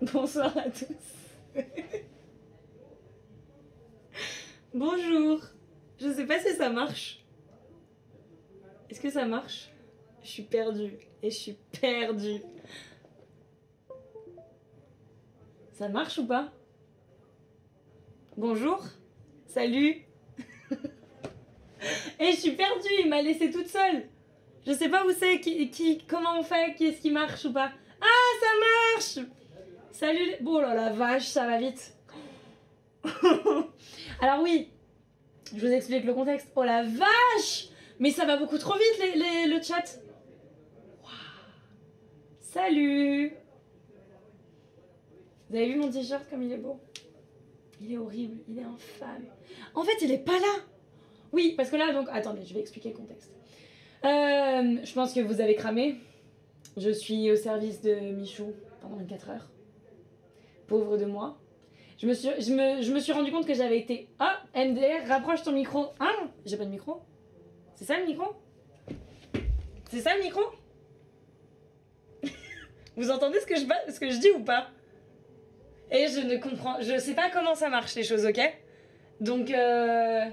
Bonsoir à tous. Bonjour. Je sais pas si ça marche. Est-ce que ça marche? Je suis perdue. Et je suis perdue. Ça marche ou pas? Bonjour Salut Et je suis perdue, il m'a laissée toute seule. Je sais pas où c'est, qui, qui, comment on fait, qu'est-ce qui marche ou pas. Ah, ça marche Salut les... Bon, là, la vache, ça va vite. Alors oui, je vous explique le contexte. Oh la vache Mais ça va beaucoup trop vite, les, les- le chat. Salut Vous avez vu mon t-shirt comme il est beau? Il est horrible, il est infâme. En fait, il est pas là Oui, parce que là, donc... Attendez, je vais expliquer le contexte. Euh, je pense que vous avez cramé. Je suis au service de Michou pendant 24 heures. Pauvre de moi. Je me suis, rendu compte que j'avais été. Ah, MDR, rapproche ton micro. Ah, j'ai pas de micro. C'est ça le micro? C'est ça le micro? Vous entendez ce que, je, ba- ce que je dis ou pas? Et je ne comprends. Je sais pas comment ça marche les choses, ok? Donc, euh,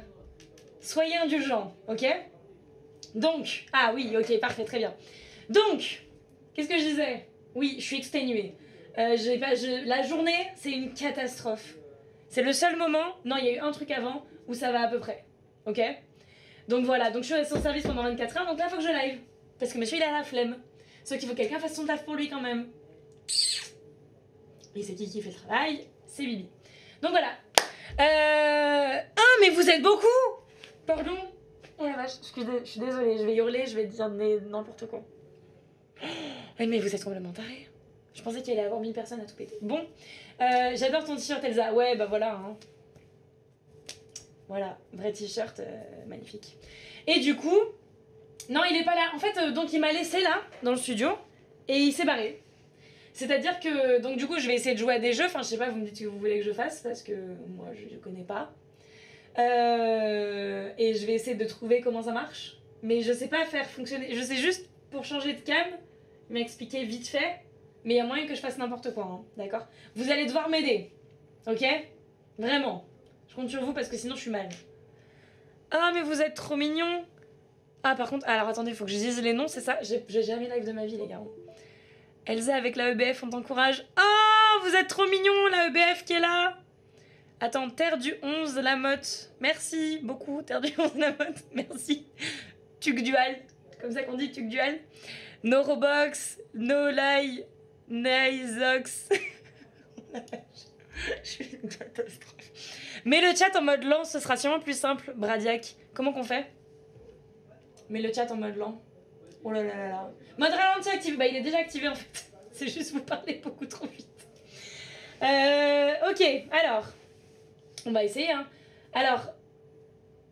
soyez indulgents, ok? Donc, ah oui, ok, parfait, très bien. Donc, qu'est-ce que je disais? Oui, je suis exténuée. Euh, j'ai pas, je- la journée, c'est une catastrophe. C'est le seul moment, non, il y a eu un truc avant où ça va à peu près. Ok? Donc voilà, donc je suis sans service pendant 24 heures, donc là, il faut que je live. Parce que monsieur, il a la flemme. Sauf qu'il faut que quelqu'un fasse son taf pour lui quand même. Et c'est qui qui fait le travail C'est Bibi. Donc voilà. Euh... Ah, mais vous êtes beaucoup Pardon? Oh la vache, je suis, dé- je suis désolée, je vais hurler, je vais dire n'importe quoi. Mais vous êtes complètement tarés. Je pensais qu'il allait avoir 1000 personnes à tout péter. Bon, euh, j'adore ton t-shirt Elsa. Ouais, bah voilà. hein. Voilà, vrai t-shirt, euh, magnifique. Et du coup, non, il est pas là. En fait, euh, donc il m'a laissé là, dans le studio, et il s'est barré. C'est-à-dire que, donc du coup, je vais essayer de jouer à des jeux. Enfin, je sais pas, vous me dites ce que vous voulez que je fasse, parce que moi, je, je connais pas. Et je vais essayer de trouver comment ça marche. Mais je sais pas faire fonctionner. Je sais juste, pour changer de cam, m'expliquer vite fait. Mais il y a moyen que je fasse n'importe quoi, hein, d'accord? Vous allez devoir m'aider, ok? Vraiment. Je compte sur vous parce que sinon je suis mal. Ah, mais vous êtes trop mignons Ah, par contre, alors attendez, faut que je dise les noms, c'est ça? J'ai jamais live de ma vie, les gars. Elsa avec la EBF, on t'encourage. Oh, vous êtes trop mignons, la EBF qui est là Attends, Terre du 11, la motte. Merci beaucoup, Terre du 11, la motte. Merci. Tuc Dual. Comme ça qu'on dit Tuc Dual. No Robox, No Lie, Nizox. Je suis une catastrophe. Mets le chat en mode lent, ce sera sûrement plus simple, Bradiac. Comment qu'on fait? Mets le chat en mode lent. Oh là là là là. Mode ralenti activé. Bah, il est déjà activé en fait. C'est juste vous parlez beaucoup trop vite. Euh, ok, alors. On va essayer, hein. Alors.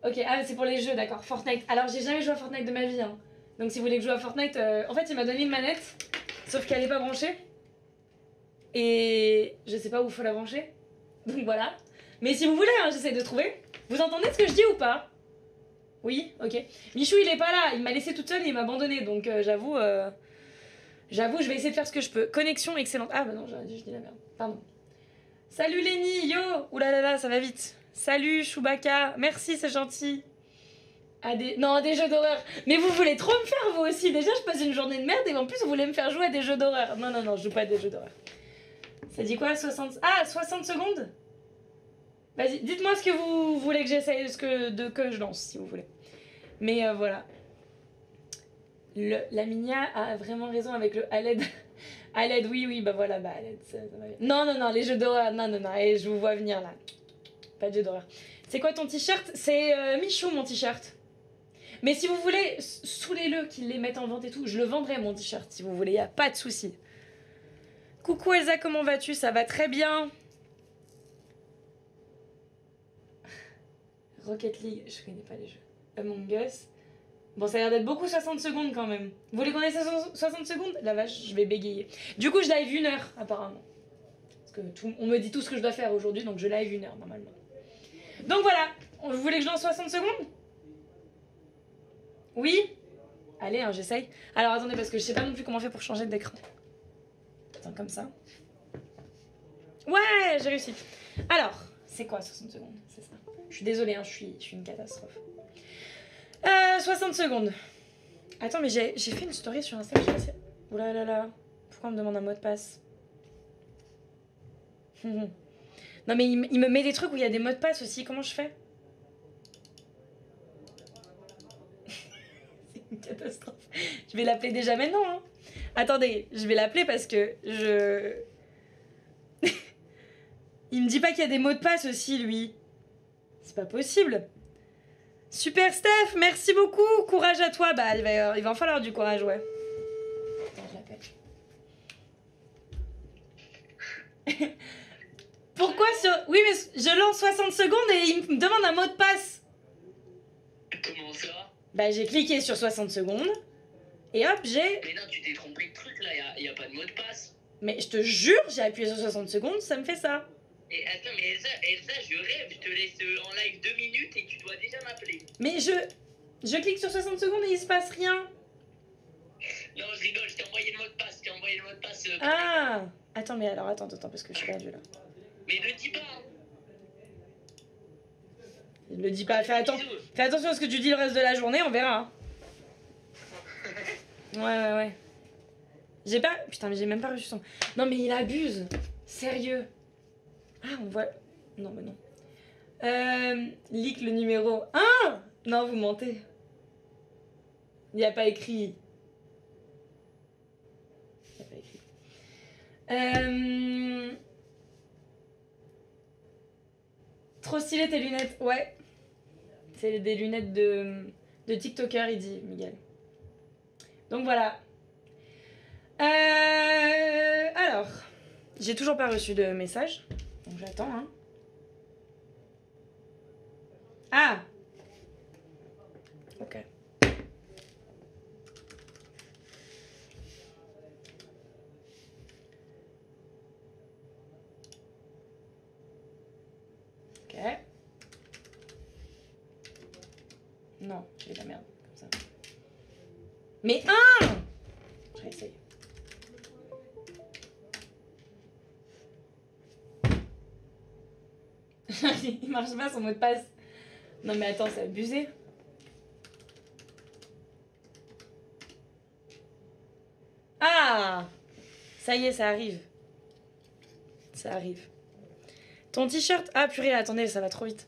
Ok, ah, c'est pour les jeux, d'accord. Fortnite. Alors, j'ai jamais joué à Fortnite de ma vie, hein. Donc, si vous voulez que je joue à Fortnite, euh, en fait, il m'a donné une manette, sauf qu'elle est pas branchée. Et je sais pas où faut la brancher. Donc voilà. Mais si vous voulez, hein, j'essaie de trouver. Vous entendez ce que je dis ou pas? Oui? Ok. Michou, il est pas là. Il m'a laissé toute seule et il m'a abandonné. Donc euh, j'avoue, euh, j'avoue, je vais essayer de faire ce que je peux. Connexion excellente. Ah bah non, dit, je dis la merde. Pardon. Salut Lenny, yo Ouh là là là, ça va vite. Salut Chewbacca, merci, c'est gentil. À des... Non, à des jeux d'horreur. Mais vous voulez trop me faire, vous aussi. Déjà, je passe une journée de merde et en plus, vous voulez me faire jouer à des jeux d'horreur. Non, non, non, je joue pas à des jeux d'horreur. Ça dit quoi 60... Ah, 60 secondes? Vas-y, dites-moi ce que vous voulez que j'essaye, ce que, de, que je lance, si vous voulez. Mais euh, voilà. Le, la Minia a vraiment raison avec le Aled. Aled, oui, oui, bah voilà, bah Aled, ça, va. Non, non, non, les jeux d'horreur, non, non, non, et je vous vois venir là. Pas de jeux d'horreur. C'est quoi ton t-shirt? C'est euh, Michou, mon t-shirt. Mais si vous voulez, saoulez-le qu'ils les mettent en vente et tout. Je le vendrai, mon t-shirt, si vous voulez, y a pas de souci. Coucou Elsa, comment vas-tu? Ça va très bien. Rocket League, je connais pas les jeux. Among Us. Bon, ça a l'air d'être beaucoup 60 secondes quand même. Vous voulez qu'on ait 60 60 secondes? La vache, je vais bégayer. Du coup, je live une heure apparemment. Parce que on me dit tout ce que je dois faire aujourd'hui, donc je live une heure normalement. Donc voilà, vous voulez que je lance 60 secondes? Oui? Allez, hein, j'essaye. Alors attendez, parce que je sais pas non plus comment on fait pour changer d'écran. Attends, comme ça. Ouais, j'ai réussi. Alors, c'est quoi 60 secondes? C'est ça. Je suis désolée, hein, je, suis, je suis une catastrophe. Euh, 60 secondes. Attends, mais j'ai j'ai fait une story sur Insta. Oula là là. Pourquoi on me demande un mot de passe? Non, mais il, me- il me met des trucs où il y a des mots de passe aussi. Comment je fais? C'est une catastrophe. Je vais l'appeler déjà maintenant. hein. Attendez, je vais l'appeler parce que je. il me dit pas qu'il y a des mots de passe aussi, lui. C'est pas possible. Super Steph, merci beaucoup. Courage à toi. Bah, il va, il va en falloir du courage, ouais. Attends, je l'appelle. Pourquoi sur. Oui, mais je lance 60 secondes et il me demande un mot de passe. Comment ça? Bah, j'ai cliqué sur 60 secondes. Et hop, j'ai. Mais non, tu t'es trompé de truc là, y a, y a pas de mot de passe. Mais je te jure, j'ai appuyé sur 60 secondes, ça me fait ça. Et attends, mais Elsa, Elsa, je rêve, je te laisse euh, en live deux minutes et tu dois déjà m'appeler. Mais je. Je clique sur 60 secondes et il se passe rien. Non, je rigole, je t'ai envoyé le mot de passe, je t'ai envoyé le mot de passe. euh, Ah Attends, mais alors, attends, attends, parce que je suis perdue là. Mais ne dis pas. hein. Ne le dis pas, fais, atten- fais attention à ce que tu dis le reste de la journée, on verra. Ouais, ouais, ouais. J'ai pas. Putain, mais j'ai même pas reçu son. Non, mais il abuse. Sérieux. Ah, on voit. Non, mais non. Euh. Leak le numéro 1 Non, vous mentez. Il n'y a pas écrit. Il n'y a pas écrit. Euh. Trop stylé tes lunettes. Ouais. C'est des lunettes de, de TikToker, il dit Miguel. Donc voilà. Euh, alors, j'ai toujours pas reçu de message. Donc j'attends. Hein. Ah Ok. Non, j'ai la merde. Mais un Je vais essayer. Il marche pas son mot de passe. Non mais attends, c'est abusé. Ah Ça y est, ça arrive. Ça arrive. Ton t-shirt? Ah purée, attendez, ça va trop vite.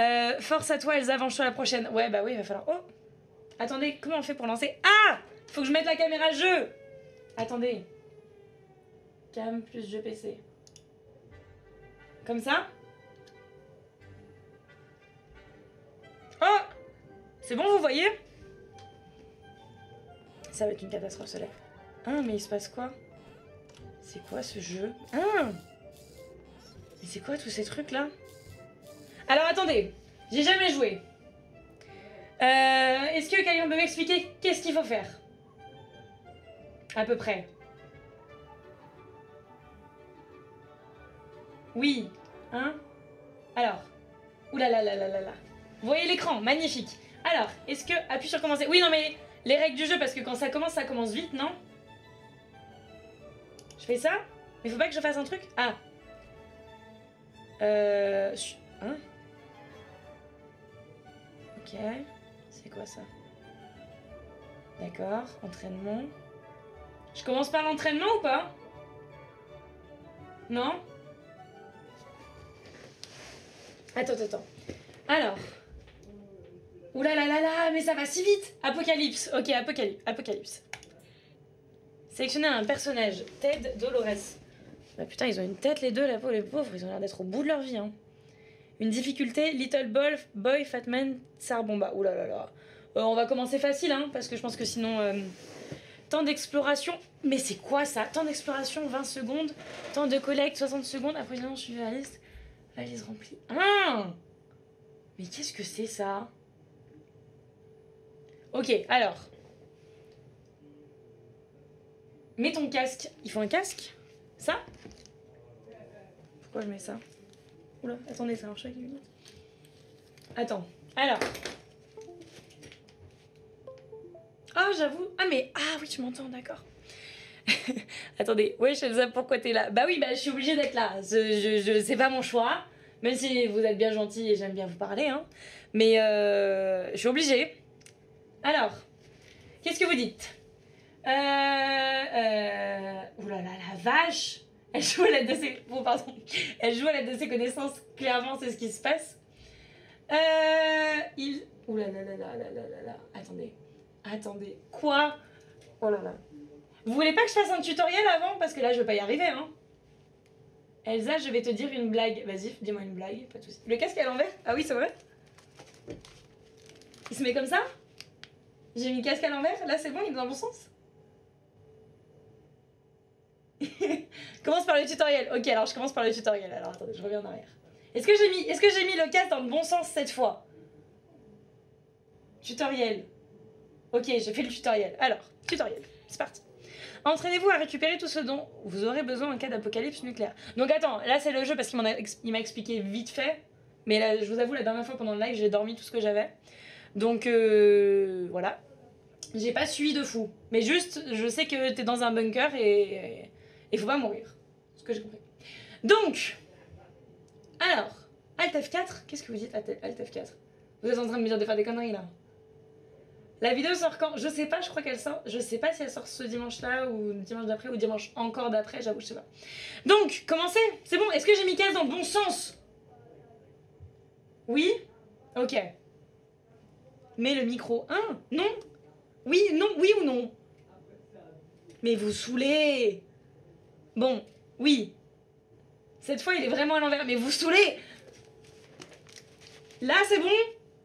Euh, force à toi, Elsa, avance-toi la prochaine. Ouais, bah oui, il va falloir. Oh Attendez, comment on fait pour lancer Ah Faut que je mette la caméra jeu Attendez. Cam plus jeu PC. Comme ça Oh C'est bon, vous voyez Ça va être une catastrophe, ce live. Ah, mais il se passe quoi C'est quoi ce jeu Ah Mais c'est quoi tous ces trucs là Alors attendez, j'ai jamais joué. Euh, Est-ce que quelqu'un peut m'expliquer qu'est-ce qu'il faut faire? À peu près. Oui. Hein? Alors. Ouh là là là là là voyez l'écran, magnifique. Alors, est-ce que appuie sur commencer Oui, non mais les règles du jeu parce que quand ça commence, ça commence vite, non? Je fais ça? Mais faut pas que je fasse un truc? Ah. Euh. Hein? Ok. Quoi ça? D'accord, entraînement. Je commence par l'entraînement ou pas? Non? Attends, attends. Alors. Ouh là là là mais ça va si vite Apocalypse. Ok, Apocalypse. Apocalypse. Sélectionner un personnage. Ted Dolores. Bah putain, ils ont une tête les deux, la pauvre, les pauvres. Ils ont l'air d'être au bout de leur vie. Hein. Une difficulté, Little Boy, Boy Fatman, Tsar Bomba. Ouh là là. Euh, on va commencer facile, hein, parce que je pense que sinon... euh, Temps d'exploration. Mais c'est quoi ça? Temps d'exploration, 20 secondes. Temps de collecte, 60 secondes. Approvisionnement suivi la liste. Valise remplie. Ah Mais qu'est-ce que c'est ça? Ok, alors. Mets ton casque. Il faut un casque? Ça? Pourquoi je mets ça? Oula, attendez, marche avec les lunettes Attends, alors. Ah, j'avoue. Ah, mais. Ah, oui, tu m'entends, d'accord. Attendez, wesh Elsa, pourquoi t'es là? Bah oui, bah je suis obligée d'être là. Je, je- c'est pas mon choix. Même si vous êtes bien gentil et j'aime bien vous parler, hein. Mais euh, je suis obligée. Alors, qu'est-ce que vous dites? Euh, euh... Oulala, la vache Elle joue à l'aide de ses... Bon, pardon. Elle joue à l'aide de ses connaissances. Clairement, c'est ce qui se passe. Euh... Il... Oulala, là, là, là, là, là, là. Attendez. Attendez. Quoi? Oh là là. Vous voulez pas que je fasse un tutoriel avant? Parce que là, je vais pas y arriver, hein. Elsa, je vais te dire une blague. Vas-y, dis-moi une blague, pas de soucis. Le casque à l'envers? Ah oui, c'est vrai Il se met comme ça? J'ai mis le casque à l'envers Là, c'est bon, il est dans le bon sens? Commence par le tutoriel. Ok, alors je commence par le tutoriel. Alors attendez, je reviens en arrière. Est-ce que j'ai mis, est-ce le casque dans le bon sens cette fois? Tutoriel. Ok, j'ai fait le tutoriel. Alors, tutoriel. C'est parti. Entraînez-vous à récupérer tout ce dont vous aurez besoin en cas d'apocalypse nucléaire. Donc attends, là c'est le jeu parce qu'il m'a expliqué vite fait. Mais là, je vous avoue, la dernière fois pendant le live, j'ai dormi tout ce que j'avais. Donc euh, voilà. J'ai pas suivi de fou. Mais juste, je sais que t'es dans un bunker et il faut pas mourir. Ce que j'ai compris. Donc, alors, Alt F4, qu'est-ce que vous dites Alt Alt F4 Vous êtes en train de me dire de faire des conneries là la vidéo sort quand? Je sais pas, je crois qu'elle sort. Je sais pas si elle sort ce dimanche-là ou le dimanche d'après ou dimanche encore d'après, j'avoue, je sais pas. Donc, commencez C'est bon, est-ce que j'ai mis 15 dans le bon sens? Oui? Ok. Mets le micro. Hein Non? Oui, non, oui ou non? Mais vous saoulez Bon, oui. Cette fois, il est vraiment à l'envers, mais vous saoulez Là, c'est bon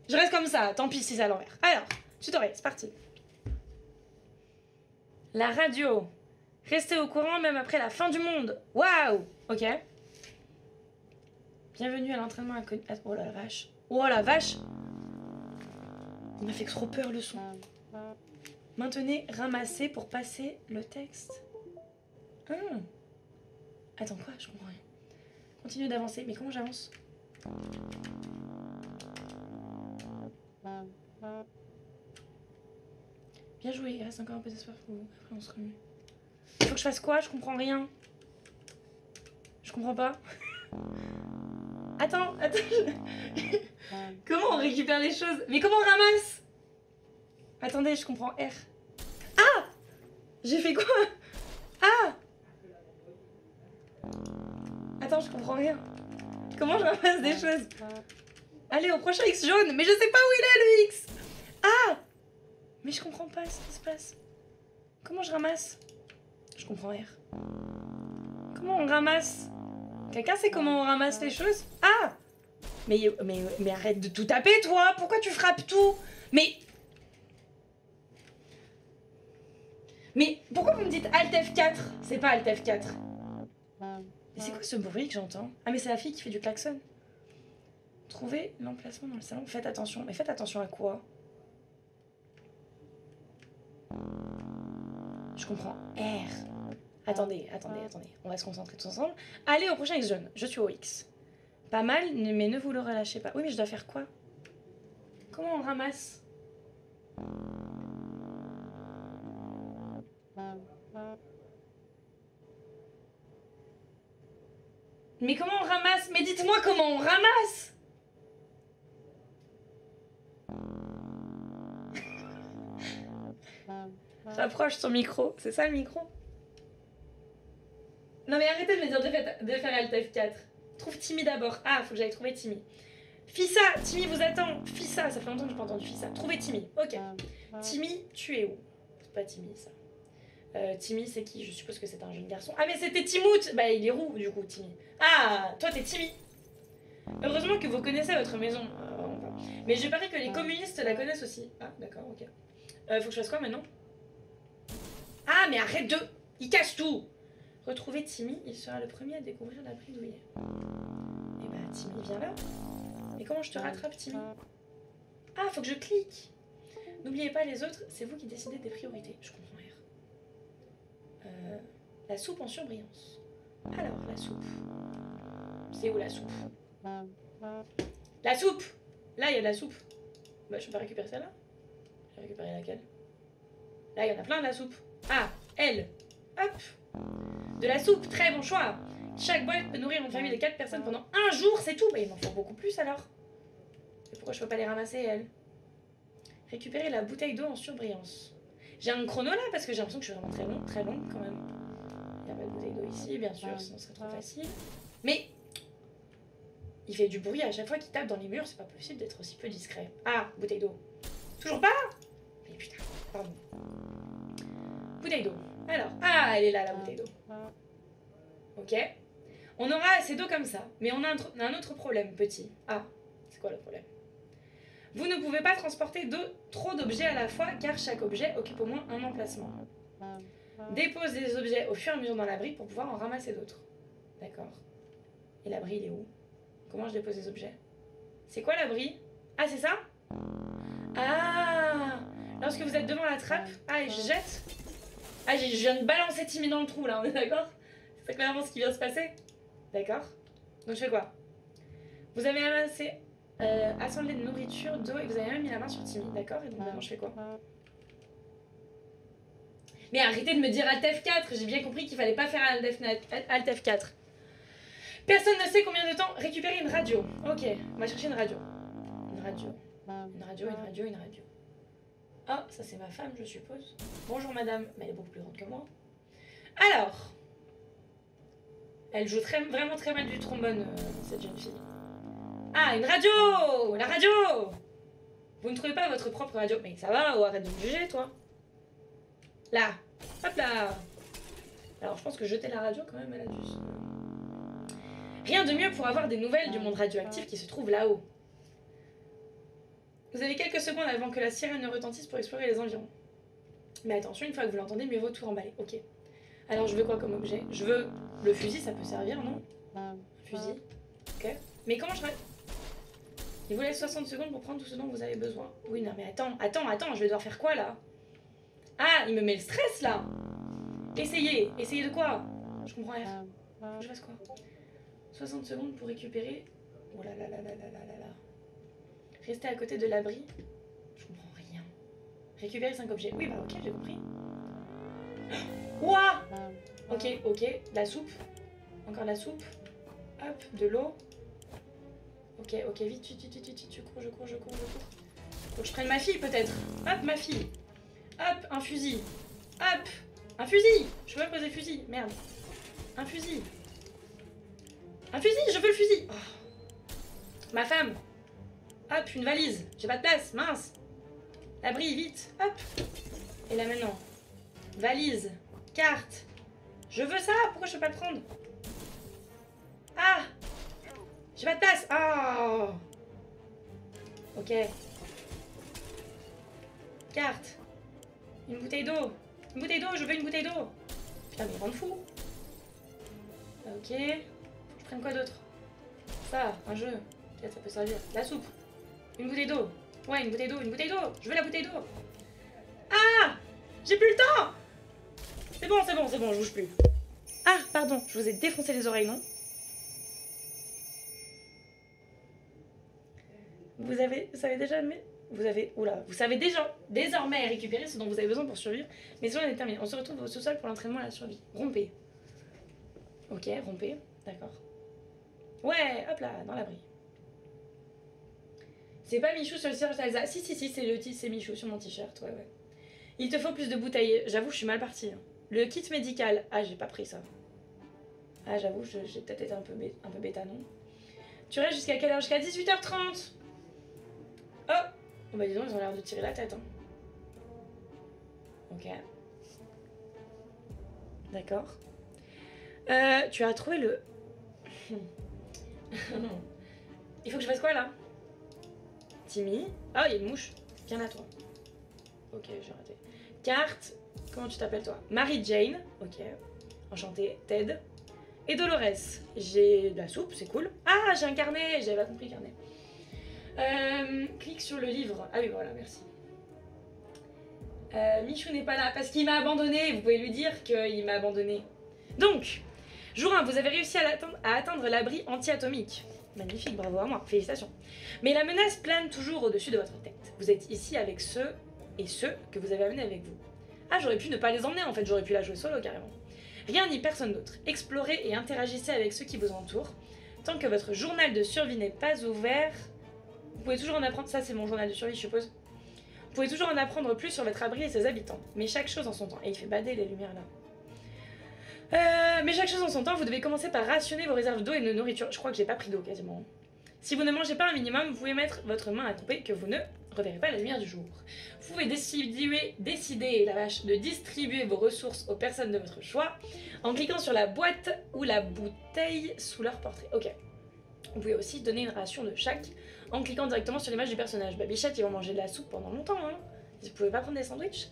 Je reste comme ça, tant pis si c'est à l'envers. Alors, tutoriel, c'est parti. La radio. Restez au courant même après la fin du monde. Waouh Ok. Bienvenue à l'entraînement inconnu. Ah, Oh la vache. Oh la vache Il m'a fait trop peur le son. Maintenez ramasser pour passer le texte. Hum. Attends quoi Je comprends rien. Continue d'avancer. Mais comment j'avance? Bien joué, il reste encore un peu d'espoir pour. Après, on se remue. Faut que je fasse quoi? Je comprends rien. Je comprends pas. Attends, attends. comment on récupère les choses? Mais comment on ramasse? Attendez, je comprends R. Ah J'ai fait quoi? Ah Attends, je comprends rien. Comment je ramasse des choses Allez, au prochain X jaune Mais je sais pas où il est le X Ah Mais je comprends pas ce qui se passe. Comment je ramasse Je comprends R. Comment on ramasse Quelqu'un sait comment on ramasse les choses Ah mais, mais, mais arrête de tout taper, toi Pourquoi tu frappes tout Mais... Mais pourquoi vous me dites Alt F4 C'est pas Alt F4. Mais c'est quoi ce bruit que j'entends? Ah mais c'est la fille qui fait du klaxon. Trouvez l'emplacement dans le salon. Faites attention. Mais faites attention à quoi? Je comprends. R. Attendez, attendez, attendez. On va se concentrer tous ensemble. Allez au prochain X jaune. Je suis au X. Pas mal, mais ne vous le relâchez pas. Oui, mais je dois faire quoi? Comment on ramasse? Mais comment on ramasse? Mais dites-moi comment on ramasse Rapproche ton micro. C'est ça le micro? Non mais arrêtez de me dire de faire, de faire Alt F4. Trouve Timmy d'abord. Ah, faut que j'aille trouver Timmy. Fissa, Timmy vous attend. Fissa, ça fait longtemps que j'ai pas entendu Fissa. Trouvez Timmy. Ok. Timmy, tu es où? C'est pas Timmy ça. Euh, Timmy, c'est qui Je suppose que c'est un jeune garçon. Ah, mais c'était Timout Bah, il est roux du coup, Timmy. Ah, toi t'es Timmy. Heureusement que vous connaissez votre maison. Euh. Mais je parie que les communistes la connaissent aussi. Ah, d'accord, ok. Euh, faut que je fasse quoi maintenant? Ah, mais arrête de. Il cache tout Retrouvez Timmy, il sera le premier à découvrir l'abri d'où il est. Et bah, Timmy, viens là. Et comment je te rattrape, Timmy? Ah, faut que je clique N'oubliez pas les autres, c'est vous qui décidez des priorités. Je comprends. Euh, la soupe en surbrillance. Alors, la soupe. C'est où la soupe? La soupe Là, il y a de la soupe. Bah, je peux pas récupérer celle-là J'ai récupéré laquelle? Là, il y en a plein de la soupe. Ah, elle Hop. De la soupe, très bon choix. Chaque boîte peut nourrir une famille de 4 personnes pendant un jour, c'est tout. Bah, il m'en faut beaucoup plus alors. Pourquoi je peux pas les ramasser, elles? Récupérer la bouteille d'eau en surbrillance. J'ai un chrono là parce que j'ai l'impression que je suis vraiment très long, très longue quand même. Il n'y a pas de bouteille d'eau ici, bien sûr, sinon ce serait trop facile. Mais il fait du bruit à chaque fois qu'il tape dans les murs, c'est pas possible d'être aussi peu discret. Ah, bouteille d'eau. Toujours pas? Mais putain, pardon. Bouteille d'eau. Alors, ah, elle est là la bouteille d'eau. Ok. On aura assez d'eau comme ça, mais on a un, un autre problème, petit. Ah, c'est quoi le problème? Vous ne pouvez pas transporter d'eau- trop d'objets à la fois, car chaque objet occupe au moins un emplacement. Dépose des objets au fur et à mesure dans l'abri pour pouvoir en ramasser d'autres. D'accord. Et l'abri, il est où? Comment je dépose des objets? C'est quoi l'abri? Ah, c'est ça? Ah! Lorsque vous êtes devant la trappe, ah, et je jette. Ah, je viens de balancer Timmy dans le trou, là, on est d'accord? C'est clairement ce qui vient de se passer. D'accord. Donc je fais quoi? Vous avez amassé, euh, assemblé de nourriture, d'eau, et vous avez même mis la main sur Timmy, d'accord? Et donc maintenant je fais quoi? Mais arrêtez de me dire Alt F4, j'ai bien compris qu'il fallait pas faire Alt F- Alt F4. Personne ne sait combien de temps récupérer une radio. Ok, on va chercher une radio. Une radio. Une radio, une radio, une radio. Ah, ça c'est ma femme, je suppose. Bonjour madame, mais elle est beaucoup plus grande que moi. Alors, elle joue très, vraiment très mal du trombone, euh, cette jeune fille. Ah, une radio La radio Vous ne trouvez pas votre propre radio Mais ça va, ou arrête de me juger, toi. Là, hop là Alors, je pense que jeter la radio, quand même, elle a dû. Rien de mieux pour avoir des nouvelles du monde radioactif qui se trouve là-haut. Vous avez quelques secondes avant que la sirène ne retentisse pour explorer les environs. Mais attention, une fois que vous l'entendez, mieux vaut tout remballer. Ok. Alors, je veux quoi comme objet? Je veux le fusil, ça peut servir, non? Fusil. Ok. Mais comment je il vous laisse 60 secondes pour prendre tout ce dont vous avez besoin. Oui, non, mais attends, attends, attends, je vais devoir faire quoi là? Ah, il me met le stress là Essayez Essayez de quoi? Je comprends rien. Euh, je fasse quoi? 60 secondes pour récupérer. Oh là là là là là là là Rester à côté de l'abri. Je comprends rien. Récupérer 5 objets. Oui, bah ok, j'ai compris. Oh Ouah euh. Ok, ok. La soupe. Encore la soupe. Hop, de l'eau. Ok, ok, vite, vite, vite, vite, vite. Je cours, je cours, je cours, je cours. Faut que je prenne ma fille peut-être. Hop, ma fille. Hop, un fusil. Hop, un fusil. Je veux poser fusil. Merde. Un fusil. Un fusil, je veux le fusil. Oh. Ma femme. Hop, une valise. J'ai pas de place, mince. L'abri, vite. Hop. Et là maintenant. Valise. Carte. Je veux ça. Pourquoi je peux pas le prendre? Ah Pas de place. Ah Ok. Carte. Une bouteille d'eau. Une bouteille d'eau, je veux une bouteille d'eau. Putain, mais rend fou. Ok. Faut que je prenne quoi d'autre? Ça, un jeu. Peut-être ça peut servir. La soupe. Une bouteille d'eau. Ouais, une bouteille d'eau, une bouteille d'eau. Je veux la bouteille d'eau. Ah J'ai plus le temps C'est bon, c'est bon, c'est bon, je bouge plus. Ah, pardon, je vous ai défoncé les oreilles, non? Vous avez, vous savez déjà, mais vous avez, oula, vous savez déjà, désormais récupérer ce dont vous avez besoin pour survivre. Mais cela est terminé. On se retrouve au sous-sol pour l'entraînement à la survie. Rompez. Ok, rompez. D'accord. Ouais, hop là, dans l'abri. C'est pas Michou sur le t-shirt Elsa. Si, si, si, c'est le t- c'est Michou sur mon t-shirt. Ouais, ouais. Il te faut plus de bouteilles. J'avoue, je suis mal partie. hein. Le kit médical. Ah, j'ai pas pris ça. Ah, j'avoue, j'ai peut-être été un peu, un peu bêta, non? Tu restes jusqu'à quelle heure? Jusqu'à 18h30 Oh bah dis donc, ils ont l'air de tirer la tête. Hein. Ok. D'accord. Euh, tu as trouvé le... il faut que je fasse quoi là? Timmy. Ah, il y a une mouche. Viens à toi. Ok, j'ai raté. Carte. Comment tu t'appelles toi? Marie Jane. Ok. Enchantée. Ted. Et Dolores. J'ai de la soupe, c'est cool. Ah, j'ai un carnet. J'avais pas compris carnet. Euh, clique sur le livre. Ah oui, voilà, merci. Euh, Michou n'est pas là parce qu'il m'a abandonné. Vous pouvez lui dire qu'il m'a abandonné. Donc, jour 1, vous avez réussi à, l'atteindre- à atteindre l'abri anti-atomique. Magnifique, bravo à moi, félicitations. Mais la menace plane toujours au-dessus de votre tête. Vous êtes ici avec ceux et ceux que vous avez amenés avec vous. Ah, j'aurais pu ne pas les emmener en fait, j'aurais pu la jouer solo carrément. Rien ni personne d'autre. Explorez et interagissez avec ceux qui vous entourent. Tant que votre journal de survie n'est pas ouvert, vous pouvez toujours en apprendre. Ça, c'est mon journal de survie, je suppose. Vous pouvez toujours en apprendre plus sur votre abri et ses habitants. Mais chaque chose en son temps. Et il fait bader les lumières là. Euh, mais chaque chose en son temps, vous devez commencer par rationner vos réserves d'eau et de nourriture. Je crois que j'ai pas pris d'eau quasiment. Si vous ne mangez pas un minimum, vous pouvez mettre votre main à tromper que vous ne reverrez pas la lumière du jour. Vous pouvez décider, décider la vache, de distribuer vos ressources aux personnes de votre choix en cliquant sur la boîte ou la bouteille sous leur portrait. Ok. Vous pouvez aussi donner une ration de chaque en cliquant directement sur l'image du personnage. Bah, ils vont manger de la soupe pendant longtemps. Hein. Vous pouvez pas prendre des sandwichs.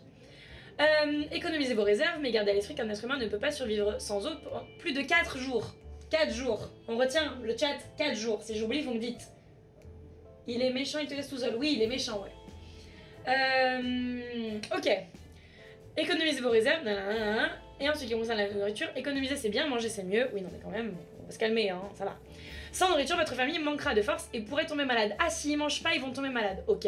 Euh, économisez vos réserves, mais gardez à l'esprit qu'un être humain ne peut pas survivre sans eau plus de 4 jours. 4 jours. On retient le chat 4 jours. Si j'oublie, vous me dites. Il est méchant, il te laisse tout seul. Oui, il est méchant, ouais. Euh, ok. Économisez vos réserves. Et ensuite, qui concerne la nourriture, économiser c'est bien, manger c'est mieux. Oui, non, mais quand même, on va se calmer, hein, ça va. Sans nourriture, votre famille manquera de force et pourrait tomber malade. Ah, s'ils mangent pas, ils vont tomber malades. Ok.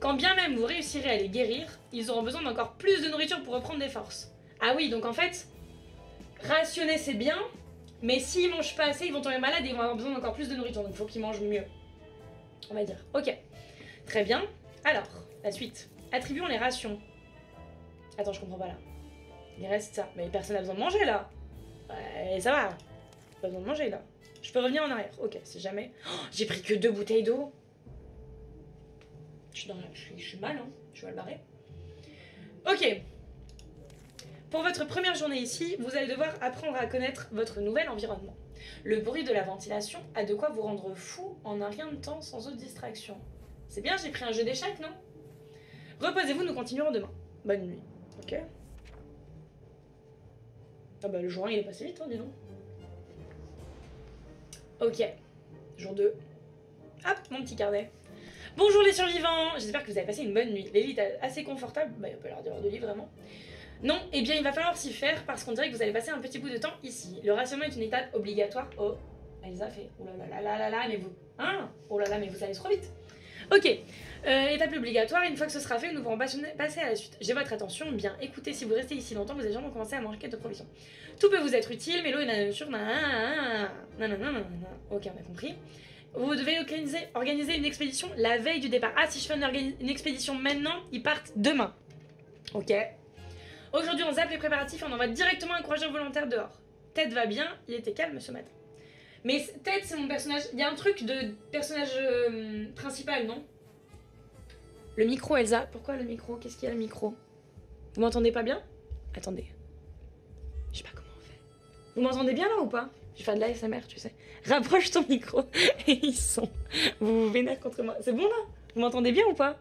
Quand bien même vous réussirez à les guérir, ils auront besoin d'encore plus de nourriture pour reprendre des forces. Ah oui, donc en fait, rationner c'est bien, mais s'ils mangent pas assez, ils vont tomber malades et ils vont avoir besoin d'encore plus de nourriture. Donc il faut qu'ils mangent mieux. On va dire. Ok. Très bien. Alors, la suite. Attribuons les rations. Attends, je comprends pas là. Il reste ça. Mais personne n'a besoin de manger là. Ouais, ça va. Pas besoin de manger là. Je peux revenir en arrière. Ok, si jamais. Oh, J'ai pris que deux bouteilles d'eau. Je suis, suis- suis mal, hein. Je vais le barrer. Ok. Pour votre première journée ici, vous allez devoir apprendre à connaître votre nouvel environnement. Le bruit de la ventilation a de quoi vous rendre fou en un rien de temps sans autre distraction. C'est bien, j'ai pris un jeu d'échecs, non? Reposez-vous, nous continuerons demain. Bonne nuit. Ok. Ah bah le jour 1 il est passé vite, hein, dis donc. Ok. Jour 2. Hop, mon petit carnet. Bonjour les survivants J'espère que vous avez passé une bonne nuit. L'élite est assez confortable. Bah, il l'air d'y avoir de lit vraiment. Non, eh bien il va falloir s'y faire parce qu'on dirait que vous allez passer un petit bout de temps ici. Le rationnement est une étape obligatoire. Oh, Elsa fait. Oh là là là là là là, mais vous. Hein? Oh là là, mais vous allez trop vite. Ok, euh, étape obligatoire, une fois que ce sera fait, nous pourrons passer à la suite. J'ai votre attention, bien écoutez, si vous restez ici longtemps, vous allez jamais commencer à manger de provisions. Tout peut vous être utile, mais l'eau et la nature, nanana, ok, on a compris. Vous devez organiser, une expédition la veille du départ. Ah, si je fais une, expédition maintenant, ils partent demain. Ok. Aujourd'hui, on zappe les préparatifs on envoie directement un courageux volontaire dehors. Ted va bien, il était calme ce matin. Mais Ted, c'est mon personnage. Il y a un truc de personnage euh, principal, non? Le micro, Elsa. Pourquoi le micro? Qu'est-ce qu'il y a le micro? Vous m'entendez pas bien? Attendez. Je sais pas comment on fait. Vous m'entendez bien là ou pas? Je vais faire de l'ASMR, tu sais. Rapproche ton micro. Et ils sont. Vous vous vénèrez contre moi. C'est bon là? Vous m'entendez bien ou pas?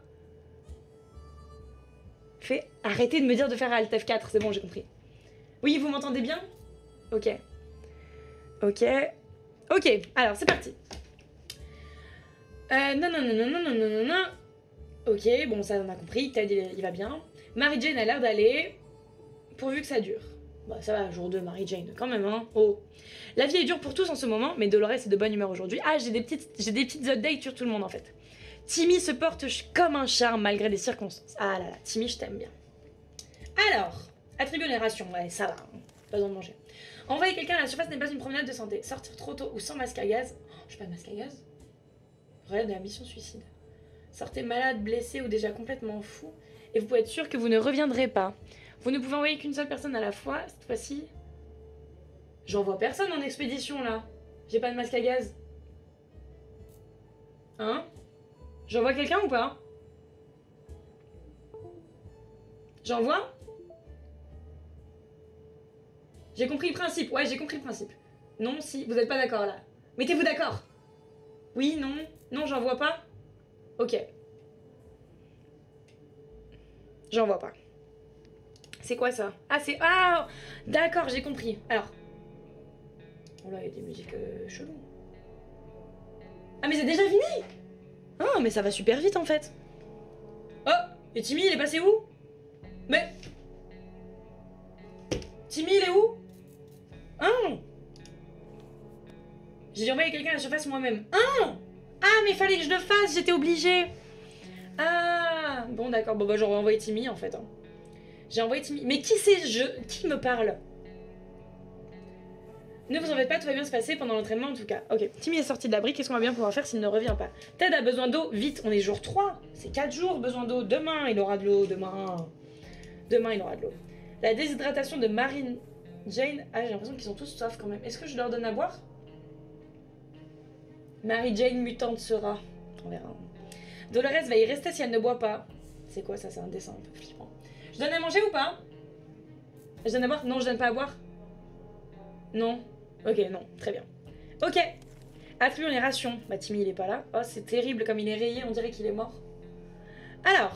Fais. Arrêtez de me dire de faire Alt F4, c'est bon, j'ai compris. Oui, vous m'entendez bien? Ok. Ok. Ok, alors c'est parti. Euh, non, non, non, non, non, non, non, non. Ok, bon, ça on a compris. Ted, il, va bien. Mary Jane a l'air d'aller. Pourvu que ça dure. Bah, ça va, jour 2, Mary Jane, quand même, hein. Oh. La vie est dure pour tous en ce moment, mais Dolores est de bonne humeur aujourd'hui. Ah, j'ai des petites, j'ai des petites updates sur tout le monde en fait. Timmy se porte comme un charme malgré les circonstances. Ah là là, Timmy, je t'aime bien. Alors, attribuer les rations, ouais, ça va. Pas besoin de manger. Envoyer quelqu'un à la surface n'est pas une promenade de santé. Sortir trop tôt ou sans masque à gaz. Oh, j'ai pas de masque à gaz. Relève de la mission suicide. Sortez malade, blessé ou déjà complètement fou. Et vous pouvez être sûr que vous ne reviendrez pas. Vous ne pouvez envoyer qu'une seule personne à la fois. Cette fois-ci, j'envoie personne en expédition là. J'ai pas de masque à gaz. Hein? J'envoie quelqu'un ou pas? J'envoie? J'ai compris le principe. Ouais, j'ai compris le principe. Non, si, vous êtes pas d'accord là. Mettez-vous d'accord. Oui, non, non, j'en vois pas. Ok. J'en vois pas. C'est quoi ça? Ah, c'est. Ah D'accord, j'ai compris. Alors. Oh là, il y a des musiques euh. Ah, mais c'est déjà fini Ah, mais ça va super vite en fait. Oh Et Timmy, il est passé où? Mais. Timmy, il est où? Hein? J'ai dû envoyer quelqu'un à la surface moi-même. Hein? Ah, mais fallait que je le fasse, j'étais obligée. Ah, bon, d'accord. Bon, bah, j'aurais envoyé Timmy en fait. hein. J'ai envoyé Timmy. Mais qui c'est je? Qui me parle? Ne vous en faites pas, tout va bien se passer pendant l'entraînement en tout cas. Ok, Timmy est sorti de l'abri, qu'est-ce qu'on va bien pouvoir faire s'il ne revient pas? Ted a besoin d'eau, vite, on est jour 3. C'est 4 jours, besoin d'eau. Demain, il aura de l'eau, demain. Demain, il aura de l'eau. La déshydratation de Marine Jane. Ah, j'ai l'impression qu'ils sont tous soif quand même. Est-ce que je leur donne à boire? Mary Jane mutante sera. On verra. Dolores va y rester si elle ne boit pas. C'est quoi ça? C'est un dessin un peu flippant. Je donne à manger ou pas? Je donne à boire? Non, je donne pas à boire. Non Ok, non, très bien. Ok. Attribuons les rations. Bah, Timmy, il est pas là. Oh, c'est terrible comme il est rayé, on dirait qu'il est mort. Alors,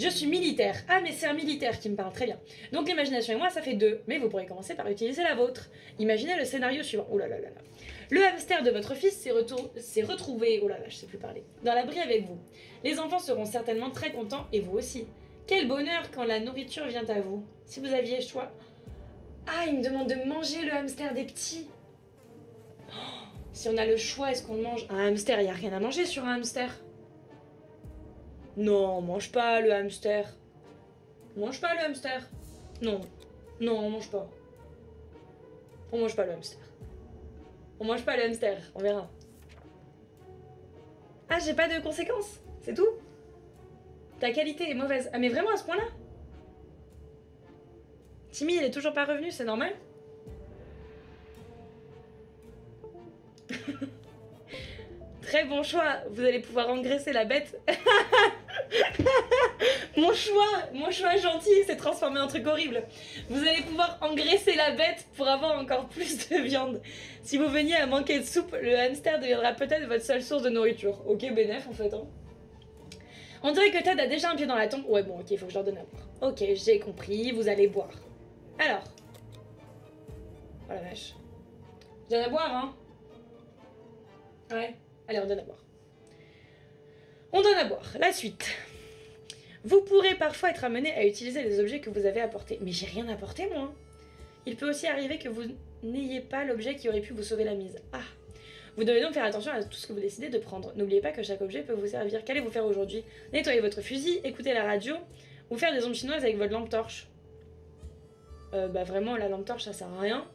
je suis militaire. Ah, mais c'est un militaire qui me parle, très bien. Donc l'imagination et moi, ça fait deux. Mais vous pourrez commencer par utiliser la vôtre. Imaginez le scénario suivant. Oh là là là là. Le hamster de votre fils s'est retrouvé, oh là là, je sais plus parler, dans l'abri avec vous. Les enfants seront certainement très contents et vous aussi. Quel bonheur quand la nourriture vient à vous. Si vous aviez choix. Ah, il me demande de manger le hamster des petits. Oh, si on a le choix, est-ce qu'on mange? Un hamster Il n'y a rien à manger sur un hamster. Non, on mange pas le hamster. Mange pas le hamster. Non. Non, on mange pas. On mange pas le hamster. On mange pas le hamster, on verra. Ah, j'ai pas de conséquences, c'est tout Ta qualité est mauvaise. Ah, mais vraiment à ce point-là? Timmy, il est toujours pas revenu, c'est normal? Très bon choix, vous allez pouvoir engraisser la bête. mon choix, mon choix gentil s'est transformé en truc horrible. Vous allez pouvoir engraisser la bête pour avoir encore plus de viande. Si vous veniez à manquer de soupe, le hamster deviendra peut-être votre seule source de nourriture. Ok, bénef en fait. Hein. On dirait que Ted a déjà un pied dans la tombe. Ouais, bon, ok, il faut que je leur donne à boire. Ok, j'ai compris, vous allez boire. Alors. Oh la vache. Je donne à boire, hein Ouais. Allez, on donne à boire. On donne à boire. La suite. Vous pourrez parfois être amené à utiliser les objets que vous avez apportés. Mais j'ai rien apporté, moi. Il peut aussi arriver que vous n'ayez pas l'objet qui aurait pu vous sauver la mise. Ah. Vous devez donc faire attention à tout ce que vous décidez de prendre. N'oubliez pas que chaque objet peut vous servir. Qu'allez-vous faire aujourd'hui? Nettoyer votre fusil, écouter la radio ou faire des ondes chinoises avec votre lampe torche euh, Bah vraiment, la lampe torche, ça sert à rien.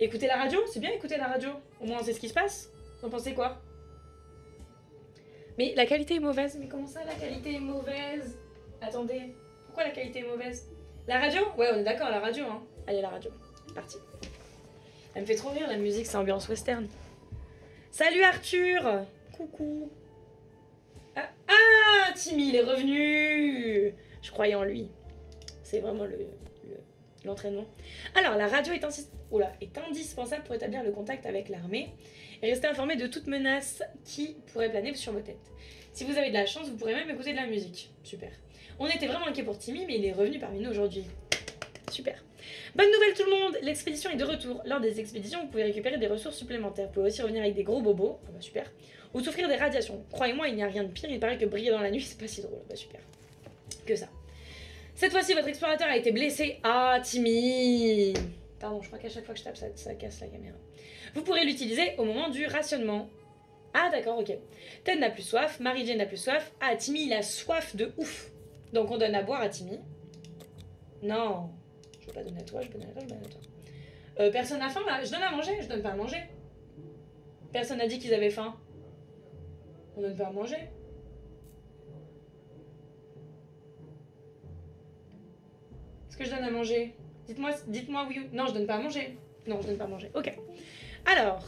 Écouter la radio? C'est bien écouter la radio. Au moins on sait ce qui se passe. Vous en pensez quoi? Mais la qualité est mauvaise. Mais comment ça, la qualité est mauvaise? Attendez. Pourquoi la qualité est mauvaise? La radio? Ouais, on est d'accord, la radio, hein. Allez, la radio. Parti. Elle me fait trop rire, la musique, c'est ambiance western. Salut Arthur Coucou Ah, ah Timmy, il est revenu Je croyais en lui. C'est vraiment le, le- l'entraînement. Alors, la radio est, oula, est indispensable pour établir le contact avec l'armée et rester informé de toute menace qui pourrait planer sur vos têtes. Si vous avez de la chance, vous pourrez même écouter de la musique. Super. On était vraiment inquiet pour Timmy, mais il est revenu parmi nous aujourd'hui. Super. Bonne nouvelle tout le monde, l'expédition est de retour. Lors des expéditions, vous pouvez récupérer des ressources supplémentaires. Vous pouvez aussi revenir avec des gros bobos, ah bah super, ou souffrir des radiations. Croyez-moi, il n'y a rien de pire, il paraît que briller dans la nuit, c'est pas si drôle. Bah super. Que ça. Cette fois-ci, votre explorateur a été blessé. Ah, Timmy Pardon, je crois qu'à chaque fois que je tape, ça casse la caméra. Vous pourrez l'utiliser au moment du rationnement. Ah d'accord, ok. Ted n'a plus soif, Mary-Jane n'a plus soif. Ah, Timmy, il a soif de ouf. Donc on donne à boire à Timmy. Non, je veux pas donner à toi, je peux donner à toi, je donne à toi. Euh, personne n'a faim là Je donne à manger, je donne pas à manger. Personne n'a dit qu'ils avaient faim. On donne pas à manger. Est-ce que je donne à manger? Dites-moi dites-moi oui ou... Non, je donne pas à manger. Non, je donne pas à manger. Ok. Alors.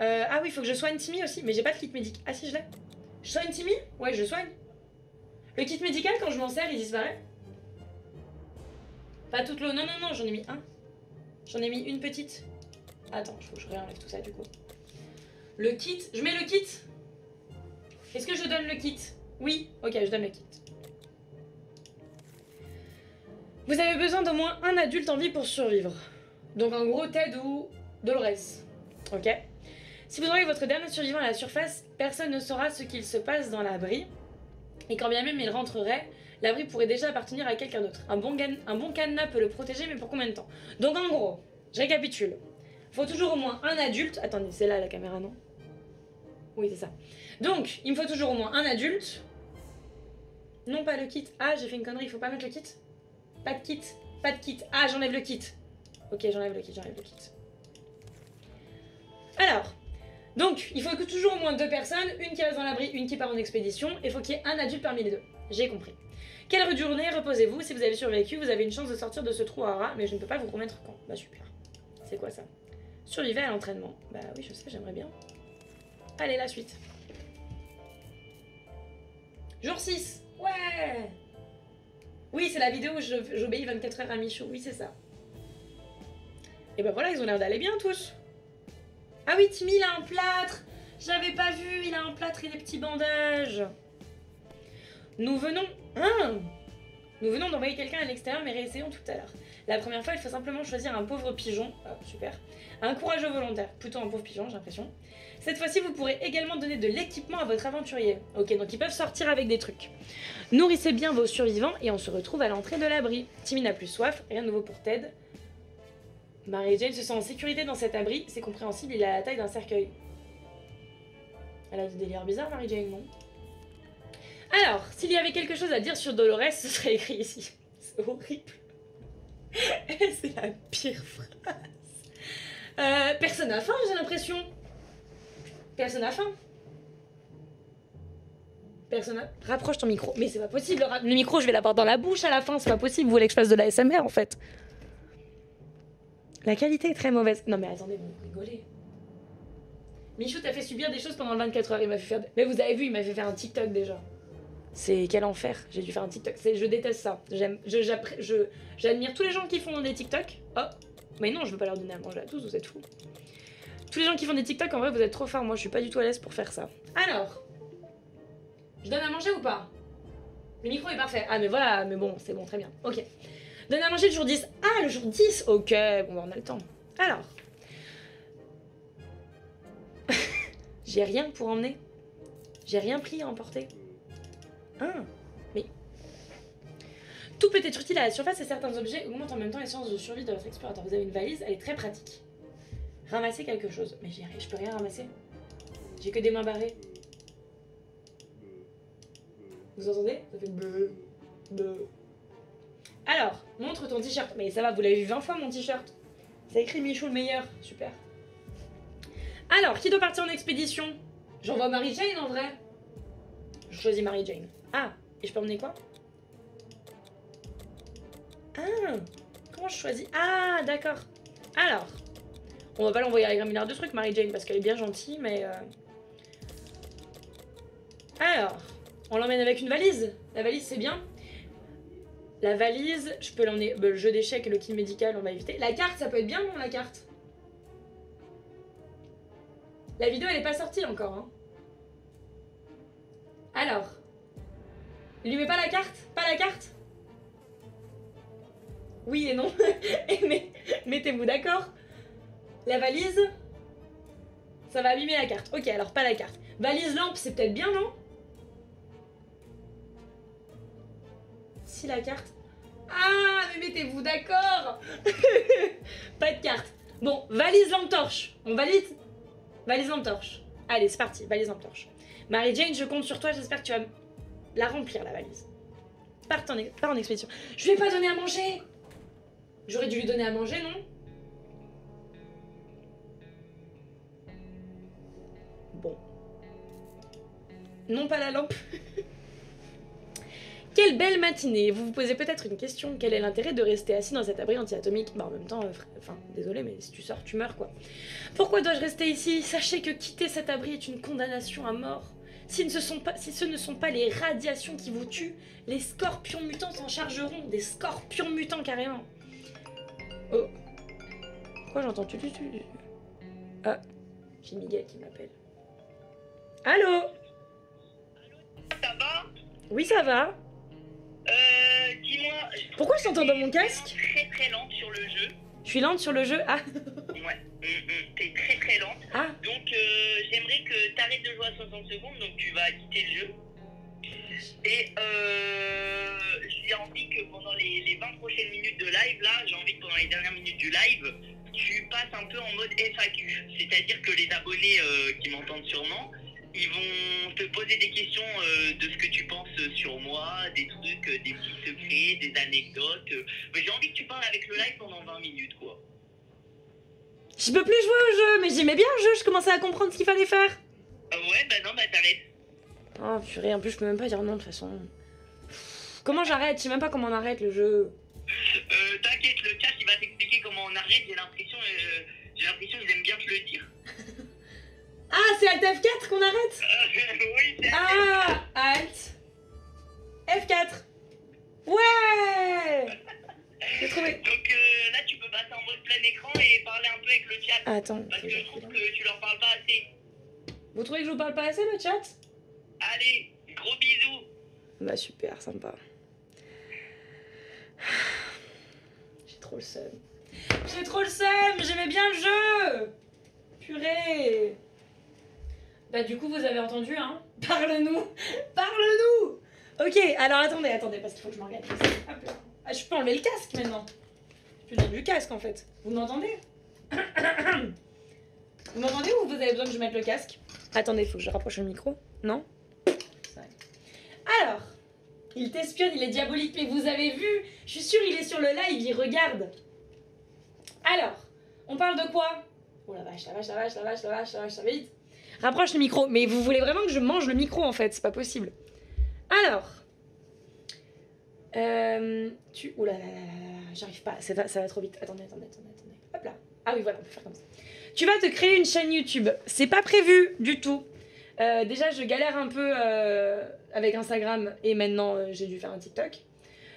Euh, ah oui, il faut que je soigne Timmy aussi. Mais j'ai pas de kit médical. Ah si, je l'ai. Je soigne Timmy? Ouais, je soigne. Le kit médical, quand je m'en sers, il disparaît? Pas toute l'eau. Non, non, non, j'en ai mis un. J'en ai mis une petite. Attends, il faut que je réenlève tout ça du coup. Le kit. Je mets le kit? Est-ce que je donne le kit? Oui, ok, je donne le kit. Vous avez besoin d'au moins un adulte en vie pour survivre. Donc en gros, Ted ou Dolores. Ok Si vous envoyez votre dernier survivant à la surface, personne ne saura ce qu'il se passe dans l'abri. Et quand bien même il rentrerait, l'abri pourrait déjà appartenir à quelqu'un d'autre. Un bon, cadenas peut le protéger, mais pour combien de temps? Donc en gros, je récapitule. faut toujours au moins un adulte. Attendez, c'est là la caméra, non? Oui, c'est ça. Donc, il me faut toujours au moins un adulte. Non, pas le kit. Ah, j'ai fait une connerie, il faut pas mettre le kit? Pas de kit. Pas de kit. Ah, j'enlève le kit. Ok, j'enlève le kit, j'enlève le kit. Alors, donc, il faut que toujours au moins deux personnes, une qui reste dans l'abri, une qui part en expédition, et il faut qu'il y ait un adulte parmi les deux. J'ai compris. Quelle journée reposez-vous? Si vous avez survécu, vous avez une chance de sortir de ce trou à rats, mais je ne peux pas vous promettre quand. Bah super. C'est quoi ça? Survivez à l'entraînement. Bah oui, je sais, j'aimerais bien. Allez, la suite. Jour 6 Ouais Oui, c'est la vidéo où j'obéis 24 heures à Michou. Oui, c'est ça. Et ben voilà, ils ont l'air d'aller bien tous. Ah oui, Timmy, il a un plâtre J'avais pas vu, il a un plâtre et des petits bandages. Nous venons... Hein Nous venons d'envoyer quelqu'un à l'extérieur, mais réessayons tout à l'heure. La première fois, il faut simplement choisir un pauvre pigeon. Ah, super. Un courageux volontaire. Plutôt un pauvre pigeon, j'ai l'impression. Cette fois-ci, vous pourrez également donner de l'équipement à votre aventurier. Ok, donc ils peuvent sortir avec des trucs. Nourrissez bien vos survivants et on se retrouve à l'entrée de l'abri. Timmy n'a plus soif, rien de nouveau pour Ted. Mary Jane se sent en sécurité dans cet abri, c'est compréhensible, il a la taille d'un cercueil. Elle a des délires bizarres, Mary Jane, non? Alors, s'il y avait quelque chose à dire sur Dolores, ce serait écrit ici. C'est horrible. c'est la pire phrase. Euh, personne n'a faim, j'ai l'impression. Personne n'a faim. Personne. Rapproche ton micro. Mais c'est pas possible, le micro, je vais l'avoir dans la bouche à la fin, c'est pas possible. Vous voulez que je fasse de la SMR, en fait? La qualité est très mauvaise. Non mais attendez, vous rigolez. Michou t'a fait subir des choses pendant 24 heures. Il m'a fait faire. Mais vous avez vu, il m'a fait faire un TikTok déjà. C'est quel enfer. J'ai dû faire un TikTok. Je déteste ça. J'aime, je, j'admire tous les gens qui font des TikTok. Oh, mais non, je veux pas leur donner à manger à tous. Vous êtes fous. Tous les gens qui font des TikTok, en vrai, vous êtes trop forts. Moi, je suis pas du tout à l'aise pour faire ça. Alors, je donne à manger ou pas? Le micro est parfait. Ah mais voilà, mais bon, c'est bon, très bien. Ok. Donne à manger le jour 10. Ah, le jour 10 Ok, bon, bah, on a le temps. Alors. J'ai rien pour emmener. J'ai rien pris à emporter. Ah, mais. Tout peut être utile à la surface et certains objets augmentent en même temps les chances de survie de votre explorateur. Vous avez une valise, elle est très pratique. Ramasser quelque chose. Mais j'ai- je peux rien ramasser. J'ai que des mains barrées. Vous entendez? Ça fait bleu. Alors, montre ton t-shirt. Mais ça va, vous l'avez vu 20 fois mon t-shirt. C'est écrit Michou le meilleur. Super. Alors, qui doit partir en expédition? J'envoie Mary Jane en vrai. Je choisis Mary Jane. Ah, et je peux emmener quoi? Ah, comment je choisis? Ah, d'accord. Alors, on va pas l'envoyer avec un milliard de trucs, Mary Jane, parce qu'elle est bien gentille, mais. euh, Alors, on l'emmène avec une valise. La valise, c'est bien. La valise, je peux l'emmener. bah, le jeu d'échecs et le kit médical, on va éviter. La carte, ça peut être bien, non, la carte La vidéo, elle est pas sortie encore. Hein. Alors. Il lui met pas la carte? Pas la carte? Oui et non. Mettez-vous d'accord. La valise Ça va abîmer la carte. Ok, alors pas la carte. Valise lampe, c'est peut-être bien, non? Si la carte. Ah, mais mettez-vous d'accord Pas de carte. Bon, valise lampe torche. On valide? Valise lampe torche. Allez, c'est parti, valise lampe torche. Marie Jane, je compte sur toi, j'espère que tu vas la remplir, la valise. Pars en, en expédition. Je vais pas donner à manger J'aurais dû lui donner à manger, non? Bon. Non, pas la lampe. Quelle belle matinée Vous vous posez peut-être une question. Quel est l'intérêt de rester assis dans cet abri anti-atomique? Bah en même temps, euh, enfin, désolé, mais si tu sors, tu meurs, quoi. Pourquoi dois-je rester ici? Sachez que quitter cet abri est une condamnation à mort. Si, ce, sont pas, si ce ne sont pas les radiations qui vous tuent, les scorpions mutants s'en chargeront. Des scorpions mutants, carrément. Oh. Pourquoi j'entends tu tu tu Ah, j'ai Miguel qui m'appelle. Allô Ça va? Oui, ça va Euh, dis-moi, je Pourquoi je t'entends dans mon casque suis très très lente sur le jeu. Je suis lente sur le jeu. Ah, Ouais, hum, hum, t'es très très lente. ah, Donc euh, j'aimerais que t'arrêtes de jouer à 60 secondes, donc tu vas quitter le jeu. Et euh, j'ai envie que pendant les, les 20 prochaines minutes de live, là, j'ai envie que pendant les dernières minutes du live, tu passes un peu en mode FAQ. C'est-à-dire que les abonnés euh, qui m'entendent sûrement, ils vont te poser des questions euh, de ce que tu penses sur moi, des trucs, euh, des petits secrets, des anecdotes. euh. Mais j'ai envie que tu parles avec le live pendant 20 minutes, quoi. Je peux plus jouer au jeu, mais j'aimais bien le jeu, je commençais à comprendre ce qu'il fallait faire. Euh, ouais, bah non, bah t'arrêtes. Oh purée, en plus je peux même pas dire non de toute façon. Comment j'arrête? Je sais même pas comment on arrête le jeu. Euh, t'inquiète, le chat il va t'expliquer comment on arrête. J'ai l'impression, euh, j'ai l'impression qu'ils aiment bien te le dire. Ah, c'est Alt F4 qu'on arrête oui, c'est Ah Alt F4 Ouais J'ai trouvé. Donc euh, là, tu peux passer en mode plein écran et parler un peu avec le chat. Attends, Parce que je trouve que tu leur parles pas assez. Vous trouvez que je vous parle pas assez le chat? Allez, gros bisous. Bah super, sympa. J'ai trop le seum. J'ai trop le seum, j'aimais bien le jeu Purée Bah du coup vous avez entendu hein Parle-nous Parle-nous Ok, alors attendez, attendez, parce qu'il faut que je m'organise. Ah, je peux enlever le casque maintenant. Je peux dire du casque en fait. Vous m'entendez? Vous m'entendez ou vous avez besoin que je mette le casque? Attendez, il faut que je rapproche le micro. Non? Alors, il t'espionne, il est diabolique, mais vous avez vu? Je suis sûre, il est sur le live, il regarde. Alors, on parle de quoi? Oh la vache, la vache, la vache, la vache, la vache, la vache, ça va vite. Rapproche le micro, mais vous voulez vraiment que je mange le micro en fait, c'est pas possible. Alors, euh, tu. Oh là là là j'arrive pas, ça va, ça va trop vite. Attendez, attendez, attendez, attendez. Hop là. Ah oui, voilà, on peut faire comme ça. Tu vas te créer une chaîne YouTube. C'est pas prévu du tout. Euh, déjà, je galère un peu euh, avec Instagram et maintenant j'ai dû faire un TikTok.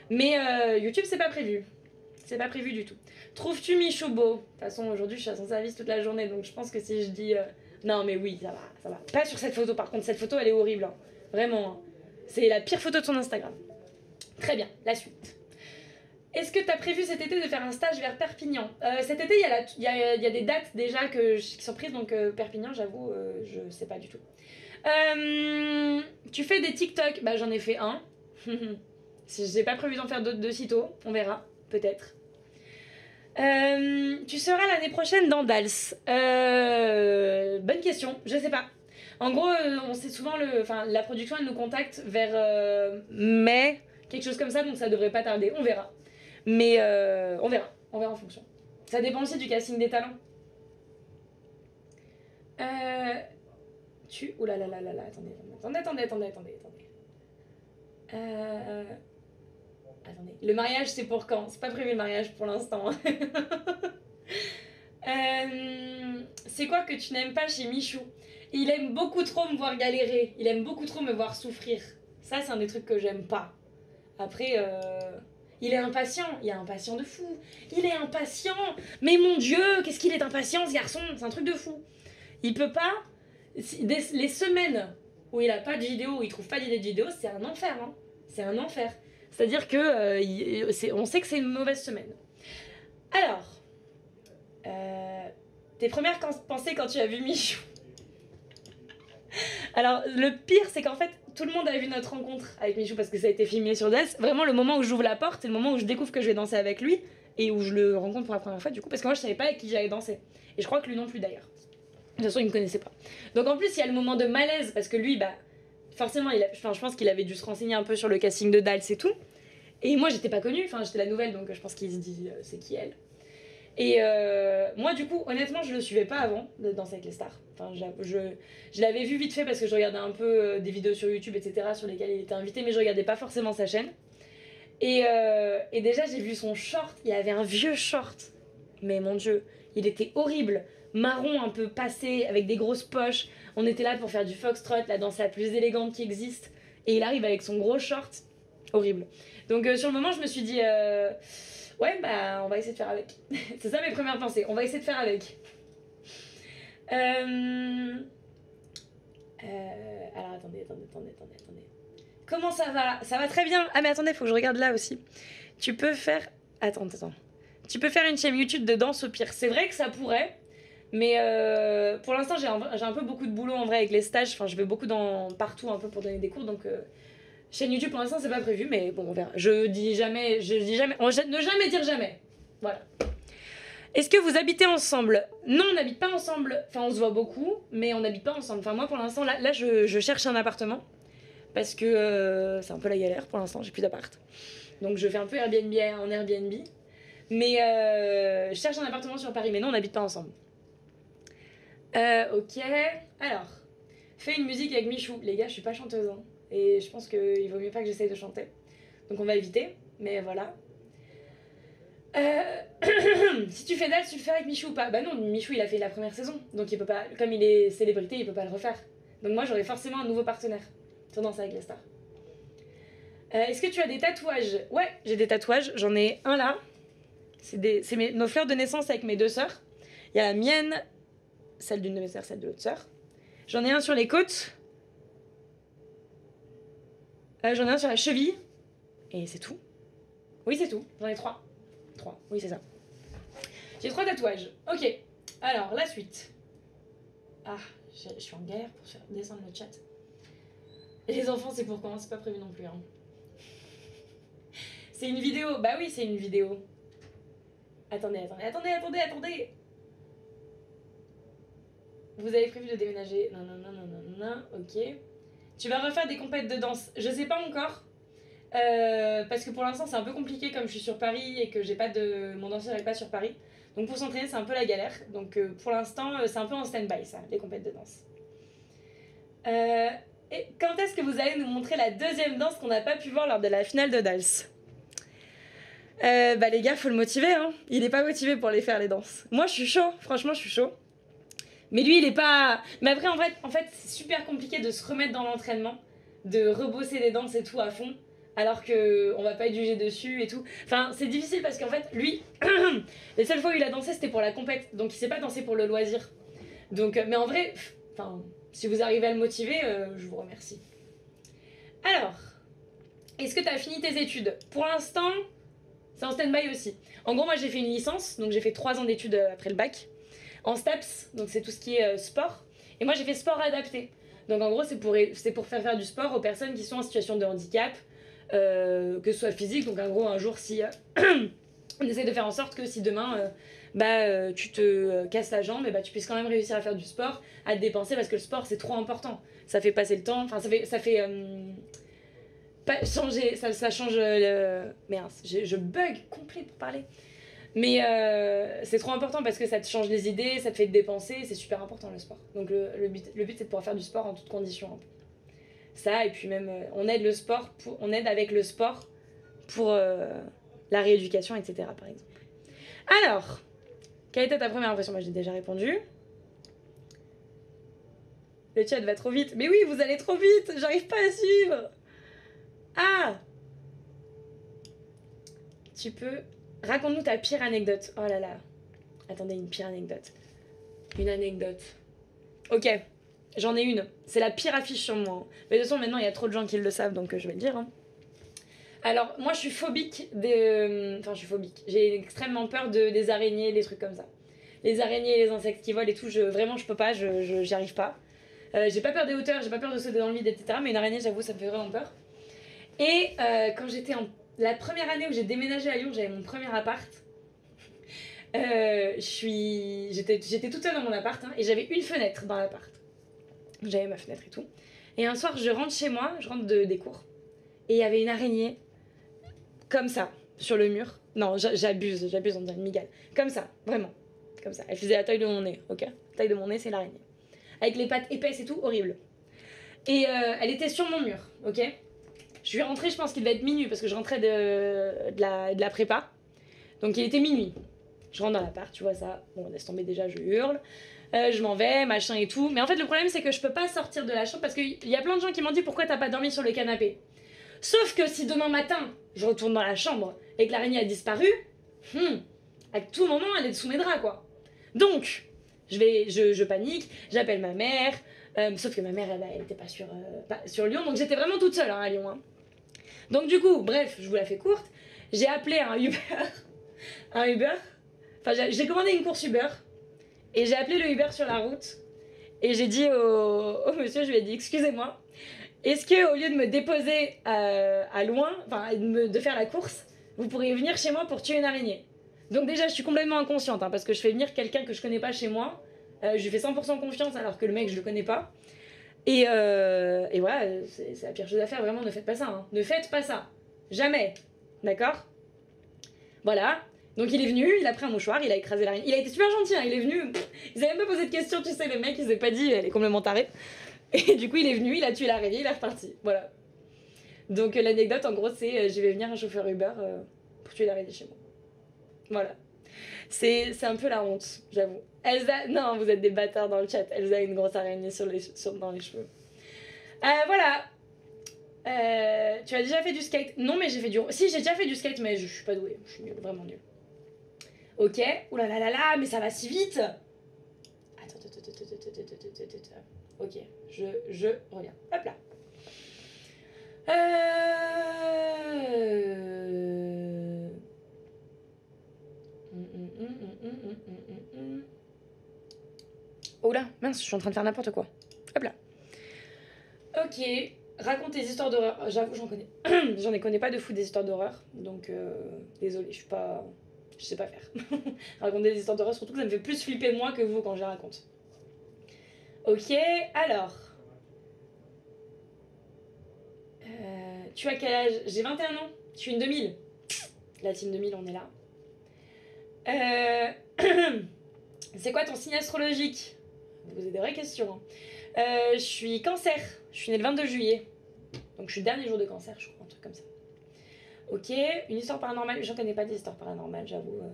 Mais YouTube, c'est pas prévu. C'est pas prévu du tout. Trouves-tu Michou beau? De toute façon, aujourd'hui, je suis à son service toute la journée, donc je pense que si je dis non, mais oui, ça va, ça va. Pas sur cette photo, par contre, cette photo, elle est horrible. hein. Vraiment. hein. C'est la pire photo de son Instagram. Très bien, la suite. Est-ce que tu as prévu cet été de faire un stage vers Perpignan? Euh, Cet été, il y, a y a, y a des dates déjà que, je- qui sont prises, donc euh, Perpignan, j'avoue, euh, je sais pas du tout. Tu fais des TikTok? Bah, j'en ai fait un. J'ai pas prévu d'en faire d'autres de sitôt, on verra, peut-être. Euh, tu seras l'année prochaine dans Dals. Euh, bonne question, je sais pas. En gros, euh, on sait souvent le, enfin, la production elle nous contacte vers euh, mai, quelque chose comme ça, donc ça devrait pas tarder. On verra. Mais euh, on verra, on verra en fonction. Ça dépend aussi du casting des talents. Tu, oh là là là là là, attendez, attendez, attendez, attendez, attendez, attendez. Attendez, le mariage c'est pour quand? C'est pas prévu le mariage pour l'instant. Euh, c'est quoi que tu n'aimes pas chez Michou? Il aime beaucoup trop me voir galérer. Il aime beaucoup trop me voir souffrir. Ça, c'est un des trucs que j'aime pas. Après, euh, il est impatient. Il est impatient de fou. Il est impatient. Mais mon Dieu, qu'est-ce qu'il est impatient, ce garçon? C'est un truc de fou. Il peut pas. Les semaines où il a pas de vidéo, où il trouve pas d'idée de vidéo, c'est un enfer. hein. C'est un enfer. C'est-à-dire que euh, c'est- on sait que c'est une mauvaise semaine. Alors, euh, tes premières pensées quand tu as vu Michou? Alors, le pire, c'est qu'en fait, tout le monde a vu notre rencontre avec Michou parce que ça a été filmé sur Das. Vraiment, le moment où j'ouvre la porte, c'est le moment où je découvre que je vais danser avec lui et où je le rencontre pour la première fois, du coup, parce que moi, je savais pas avec qui j'allais danser. Et je crois que lui non plus d'ailleurs. De toute façon, il me connaissait pas. Donc en plus, il y a le moment de malaise parce que lui, bah, forcément, il je pense qu'il avait dû se renseigner un peu sur le casting de Dals et tout. Et moi, j'étais pas connue, enfin, j'étais la nouvelle, donc je pense qu'il se dit, euh, c'est qui elle Et euh, moi, du coup, honnêtement, je le suivais pas avant de danser avec les stars. Enfin, je, je l'avais vu vite fait parce que je regardais un peu euh, des vidéos sur YouTube, etc., sur lesquelles il était invité, mais je regardais pas forcément sa chaîne. Et, et déjà, j'ai vu son short. Il avait un vieux short. Mais mon dieu, il était horrible. Marron un peu passé, avec des grosses poches. On était là pour faire du foxtrot, la danse la plus élégante qui existe. Et il arrive avec son gros short. Horrible. Donc euh, sur le moment, je me suis dit, euh, ouais, bah on va essayer de faire avec. C'est ça mes premières pensées. On va essayer de faire avec. Euh... Alors attendez, attendez, attendez, attendez, attendez. Comment ça va? Ça va très bien. Ah mais attendez, faut que je regarde là aussi. Tu peux faire... Attends, attends. Tu peux faire une chaîne YouTube de danse au pire. C'est vrai que ça pourrait. Mais euh, pour l'instant, j'ai un, peu beaucoup de boulot en vrai avec les stages. Enfin, je vais beaucoup dans, partout un peu pour donner des cours. Donc, euh, chaîne YouTube pour l'instant, c'est pas prévu. Mais bon, on verra. Je dis jamais. Je dis jamais. on- ne jamais dire jamais. Voilà. Est-ce que vous habitez ensemble? Non, on n'habite pas ensemble. Enfin, on se voit beaucoup, mais on n'habite pas ensemble. Enfin, moi, pour l'instant, là, je, cherche un appartement. Parce que euh, c'est un peu la galère pour l'instant. J'ai plus d'appart. Donc, je fais un peu Airbnb en Airbnb. Mais je cherche un appartement sur Paris. Mais non, on n'habite pas ensemble. Euh, ok. Alors, fais une musique avec Michou. Les gars, je suis pas chanteuse. hein. Et je pense qu'il vaut mieux pas que j'essaye de chanter. Donc on va éviter. Mais voilà. Euh, si tu fais Dals, tu le fais avec Michou ou pas? Bah non, Michou il a fait la première saison. Donc il peut pas. Comme il est célébrité, il peut pas le refaire. Donc moi j'aurai forcément un nouveau partenaire sur Danse avec les stars. Euh, Est-ce que tu as des tatouages? Ouais, j'ai des tatouages. J'en ai un là. C'est des- nos fleurs de naissance avec mes deux sœurs. Il y a la mienne, celle d'une de mes sœurs, celle de l'autre sœur. J'en ai un sur les côtes. Euh, J'en ai un sur la cheville. Et c'est tout. Oui, c'est tout. J'en ai trois. Trois. Oui, c'est ça. J'ai trois tatouages. Ok. Alors, la suite. Ah, je suis en galère pour faire descendre le chat. Les enfants, c'est pour quand C'est pas prévu non plus. hein. C'est une vidéo. Bah oui, c'est une vidéo. Attendez, attendez, attendez, attendez, attendez. Vous avez prévu de déménager Non, non, non, non, non, non, ok. Tu vas refaire des compètes de danse Je sais pas encore. Euh, parce que pour l'instant, c'est un peu compliqué comme je suis sur Paris et que j'ai pas de. Mon danseur n'est pas sur Paris. Donc pour s'entraîner, c'est un peu la galère. Donc euh, pour l'instant, euh, c'est un peu en stand-by, ça, les compètes de danse. Et quand est-ce que vous allez nous montrer la deuxième danse qu'on n'a pas pu voir lors de la finale de Dals? Bah les gars, faut le motiver, hein. Il est pas motivé pour les faire, les danses. Moi, je suis chaud, franchement, je suis chaud. Mais lui, il est pas. Mais après, en fait, c'est super compliqué de se remettre dans l'entraînement, de rebosser les danses et tout à fond, alors que on va pas être jugé dessus et tout. Enfin, c'est difficile parce qu'en fait, lui, les seules fois où il a dansé, c'était pour la compète, donc il sait pas danser pour le loisir. Donc, euh, mais en vrai, si vous arrivez à le motiver, euh, je vous remercie. Alors, est-ce que tu as fini tes études? Pour l'instant, c'est en stand-by aussi. En gros, moi, j'ai fait une licence, donc j'ai fait trois ans d'études euh, après le bac en STAPS, donc c'est tout ce qui est euh, sport. Et moi j'ai fait sport adapté. Donc en gros c'est pour, pour faire faire du sport aux personnes qui sont en situation de handicap, euh, que ce soit physique. Donc en gros un jour si euh, on essaie de faire en sorte que si demain bah, tu te casses la jambe, et bah, tu puisses quand même réussir à faire du sport, à te dépenser parce que le sport c'est trop important. Ça fait passer le temps, enfin ça fait... Ça fait changer, ça, ça change le... Merde, je, je bug complet pour parler. Mais euh, c'est trop important parce que ça te change les idées, ça te fait te dépenser, c'est super important le sport. Donc le, le but, le but c'est de pouvoir faire du sport en toutes conditions. un peu. Ça, et puis même, euh, on aide le sport, on aide avec le sport pour euh, la rééducation, etc. par exemple. Alors, quelle était ta première impression? Moi j'ai déjà répondu. Le chat va trop vite. Mais oui, vous allez trop vite, j'arrive pas à suivre. Ah Tu peux Raconte-nous ta pire anecdote. Oh là là. Attendez, une pire anecdote. Une anecdote. Ok, j'en ai une. C'est la pire affiche sur moi. hein. Mais de toute façon, maintenant, il y a trop de gens qui le savent, donc euh, je vais le dire. hein. Alors, moi, je suis phobique des... euh, Enfin, je suis phobique. J'ai extrêmement peur de, des araignées, des trucs comme ça. Les araignées, les insectes qui volent et tout, je, vraiment, je peux pas, je, j'y arrive pas. Euh, j'ai pas peur des hauteurs, j'ai pas peur de sauter dans le vide, etc. Mais une araignée, j'avoue, ça me fait vraiment peur. Et quand j'étais en la première année où j'ai déménagé à Lyon, j'avais mon premier appart. Euh, j'étais, toute seule dans mon appart hein, et j'avais une fenêtre dans l'appart. J'avais ma fenêtre et tout. Et un soir, je rentre chez moi, je rentre de, des cours, et il y avait une araignée comme ça sur le mur. Non, j'a- j'abuse, j'abuse, on dirait une migale. Comme ça, vraiment, comme ça. Elle faisait la taille de mon nez, ok? La taille de mon nez, c'est l'araignée. Avec les pattes épaisses et tout, horrible. Et euh, elle était sur mon mur, ok? Je suis rentrée, je pense qu'il devait être minuit parce que je rentrais de, de, la, de la prépa. Donc il était minuit. Je rentre dans l'appart, tu vois ça. Bon, laisse tomber déjà, je hurle. Euh, je m'en vais, machin et tout. Mais en fait, le problème, c'est que je peux pas sortir de la chambre parce qu'il y a plein de gens qui m'ont dit pourquoi t'as pas dormi sur le canapé? Sauf que si demain matin, je retourne dans la chambre et que l'araignée a disparu, hmm, à tout moment, elle est sous mes draps, quoi. Donc, je, vais, je, panique, j'appelle ma mère. euh, sauf que ma mère, elle, elle était pas sur, euh, sur Lyon, donc j'étais vraiment toute seule hein, à Lyon. hein. Donc du coup, bref, je vous la fais courte. J'ai appelé un Uber. un Uber. Enfin, j'ai- commandé une course Uber. Et j'ai appelé le Uber sur la route. Et j'ai dit au, monsieur, je lui ai dit, excusez-moi, est-ce que au lieu de me déposer euh, à loin, enfin de faire la course, vous pourriez venir chez moi pour tuer une araignée? Donc déjà, je suis complètement inconsciente, hein, parce que je fais venir quelqu'un que je connais pas chez moi. Euh, je lui fais 100% confiance alors que le mec, je le connais pas. Et, euh, et voilà, c'est la pire chose à faire, vraiment, ne faites pas ça. hein. Ne faites pas ça. Jamais. D'accord? Voilà. Donc il est venu, il a pris un mouchoir, il a écrasé l'araignée. Il a été super gentil, hein, il est venu. pff, Ils avaient même pas posé de questions, tu sais, le mec, il s'est pas dit, elle est complètement tarée. Et du coup, il est venu, il a tué l'araignée, il est reparti. Voilà. Donc euh, l'anecdote, en gros, c'est euh, je vais venir un chauffeur Uber pour tuer l'araignée chez moi. Voilà. C'est un peu la honte, j'avoue. Elsa, non, vous êtes des bâtards dans le chat. Elsa a une grosse araignée sur les, sur, dans les cheveux. Voilà. Tu as déjà fait du skate Non, mais j'ai fait du. Si, j'ai déjà fait du skate, mais je, suis pas douée. Je suis nulle, vraiment nulle. Ok. Ouh là là là mais ça va si vite Attends, attends, attends, attends, attends, attends. attends, attends. Ok, je, je reviens. Hop là. Oh là, mince, je suis en train de faire n'importe quoi. Hop là. Ok, raconte des histoires d'horreur. Euh, J'avoue, j'en connais. j'en ai connais pas de fou des histoires d'horreur. Donc, euh, désolée, je suis pas. Je sais pas faire. Raconter des histoires d'horreur, surtout que ça me fait plus flipper moi que vous quand je les raconte. Ok, alors. Euh, tu as quel âge? J'ai 21 ans. Je suis une 2000. La team 2000, on est là. C'est quoi ton signe astrologique? Vous posez des vraies questions. hein. Euh, je suis cancer. Je suis née le 22 juillet. Donc je suis dernier jour de cancer, je crois, un truc comme ça. Ok, une histoire paranormale. J'en connais pas des histoires paranormales, j'avoue. euh.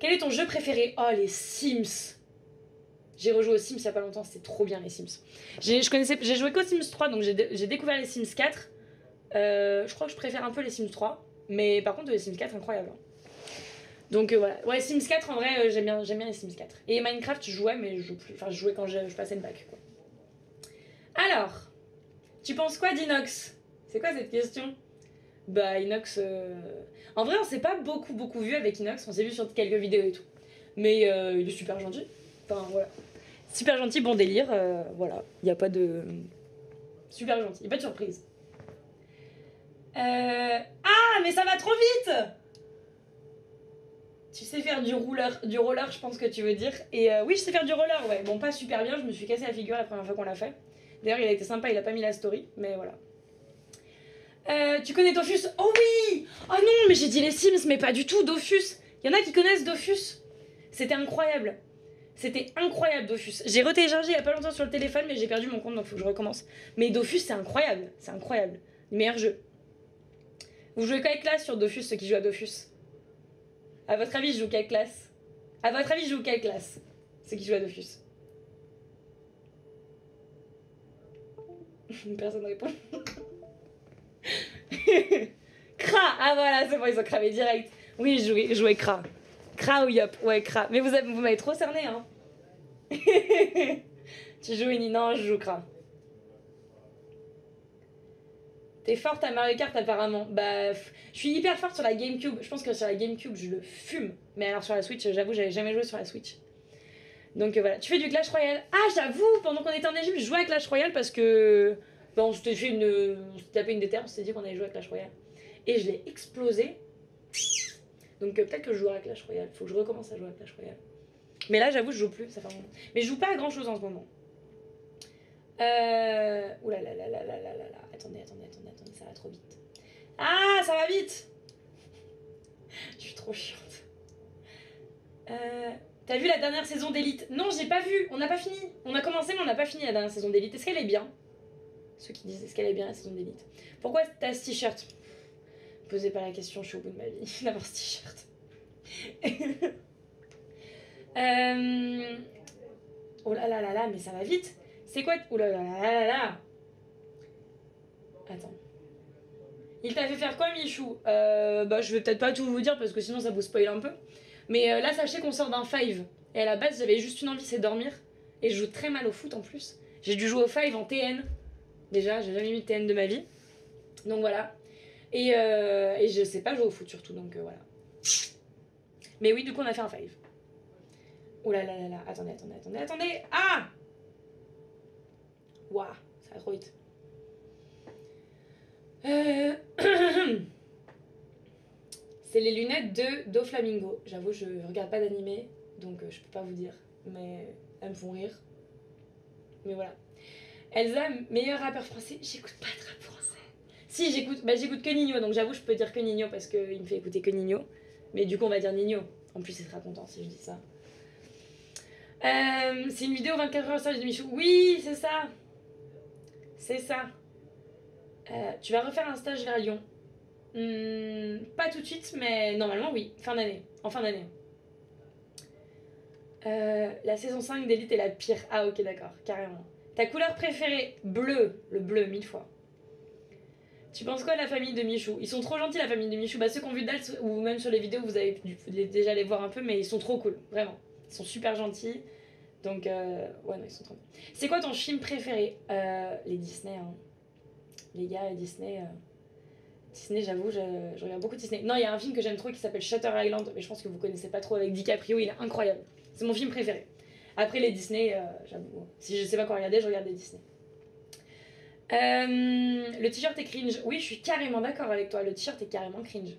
Quel est ton jeu préféré? Oh, les Sims. J'ai rejoué aux Sims il y a pas longtemps, c'était trop bien les Sims. J'ai je connaissais- j'ai joué qu'aux Sims 3, donc j'ai découvert les Sims 4. Euh, je crois que je préfère un peu les Sims 3, mais par contre les Sims 4 incroyable. hein. Donc euh, voilà, ouais Sims 4 en vrai euh, j'aime bien, j'aime bien les Sims 4. Et Minecraft je jouais mais je joue plus, enfin je jouais quand je, passais le bac. Alors, tu penses quoi d'Inox? C'est quoi cette question? Bah Inox, euh, en vrai on s'est pas beaucoup beaucoup vu avec Inox, on s'est vu sur quelques vidéos et tout. Mais euh, il est super gentil. Enfin voilà. Super gentil, bon délire, voilà. Il a pas de... Super gentil, il a pas de surprise. Ah, mais ça va trop vite Tu sais faire du roller, du roller, je pense que tu veux dire. Et euh, oui, je sais faire du roller, ouais. Bon, pas super bien, je me suis cassé la figure la première fois qu'on l'a fait. D'ailleurs, il a été sympa, il a pas mis la story, mais voilà. Euh, tu connais Dofus? Oh oui Oh non, mais j'ai dit les Sims, mais pas du tout, Dofus Il y en a qui connaissent Dofus C'était incroyable c'était incroyable Dofus. J'ai retéléchargé il y a pas longtemps sur le téléphone, mais j'ai perdu mon compte donc faut que je recommence. Mais Dofus, c'est incroyable. C'est incroyable. Le meilleur jeu. Vous jouez quelle classe sur Dofus, ceux qui jouent à Dofus À votre avis, je joue quelle classe? À votre avis, je joue quelle classe? Ceux qui jouent à Dofus Personne ne répond. Kra Ah voilà, c'est bon, ils ont cramé direct. Oui, je jouais Kra. Kra ou Yop Ouais, Kra. Mais vous, vous m'avez trop cerné, hein. tu joues Non, je joue Kra. T'es forte à Mario Kart apparemment. Bah, je suis hyper forte sur la GameCube. Je pense que sur la GameCube, je le fume. Mais alors sur la Switch, j'avoue, j'avais jamais joué sur la Switch. Donc euh, voilà. Tu fais du Clash Royale. Ah, j'avoue, pendant qu'on était en Égypte, je jouais à Clash Royale parce que. Bah, on s'était fait une. Tapé une déterre, on s'était dit qu'on allait jouer à Clash Royale. Et je l'ai explosé. Donc euh, peut-être que je jouerai à Clash Royale. Faut que je recommence à jouer à Clash Royale. Mais là, j'avoue, je joue plus. Ça fait un moment. Mais je joue pas à grand chose en ce moment. Euh... Ouh là là là là là là là. Attendez, attendez, attendez, attendez, ça va trop vite. Ah, ça va vite Je suis trop chiante. Euh... T'as vu la dernière saison d'Elite? Non, j'ai pas vu. On n'a pas fini. On a commencé, mais on n'a pas fini la dernière saison d'Elite. Est-ce qu'elle est bien? Ceux qui disent est-ce qu'elle est bien la saison d'Elite? Pourquoi t'as ce t-shirt? Posez pas la question, je suis au bout de ma vie d'avoir ce t-shirt. Euh, Oh là là là là, mais ça va vite. C'est quoi Oh là là là. Attends. Il t'a fait faire quoi, Michou? Euh, Bah, je vais peut-être pas tout vous dire parce que sinon ça vous spoil un peu. Mais euh, là, sachez qu'on sort d'un 5. Et à la base, j'avais juste une envie, c'est dormir. Et je joue très mal au foot en plus. J'ai dû jouer au 5 en TN. Déjà, j'ai jamais mis de TN de ma vie. Donc voilà. Et, euh, et je sais pas jouer au foot surtout, donc voilà. Mais oui, du coup, on a fait un 5. Oh là là là là, attendez, attendez, attendez, attendez. Ah Waouh, ça trop vite. Euh, C'est les lunettes de Doflamingo. J'avoue, je regarde pas d'animé, donc euh, je peux pas vous dire. Mais elles me font rire. Mais voilà. Elsa, meilleur rappeur français. J'écoute pas de rap français. Si, j'écoute bah, j'écoute que Nino, donc j'avoue, je peux dire que Nino parce qu'il me fait écouter que Nino. Mais du coup, on va dire Nino. En plus, il sera content si je dis ça. Euh, c'est une vidéo 24 heures stage de Michou. Oui, c'est ça. C'est ça. Euh, tu vas refaire un stage vers Lyon. Hmm, pas tout de suite, mais normalement, oui. Fin d'année. En fin d'année. Euh, la saison 5 d'Elite est la pire. Ah, ok, d'accord. Carrément. Ta couleur préférée? Bleu. Le bleu, mille fois. Tu penses quoi de la famille de Michou? Ils sont trop gentils, la famille de Michou. Bah, ceux qui ont vu Dals, ou même sur les vidéos, vous avez dû déjà les voir un peu, mais ils sont trop cool. Vraiment. Ils sont super gentils. Donc, euh, ouais, non, ils sont trop C'est quoi ton film préféré? Euh, Les Disney, hein. Les gars, Disney. Euh, Disney, j'avoue, je, regarde beaucoup Disney. Non, il y a un film que j'aime trop qui s'appelle Shutter Island, mais je pense que vous connaissez pas trop avec DiCaprio, il est incroyable. C'est mon film préféré. Après les Disney, j'avoue, si je sais pas quoi regarder, je regarde des Disney. le t-shirt est cringe. Oui, je suis carrément d'accord avec toi, le t-shirt est carrément cringe.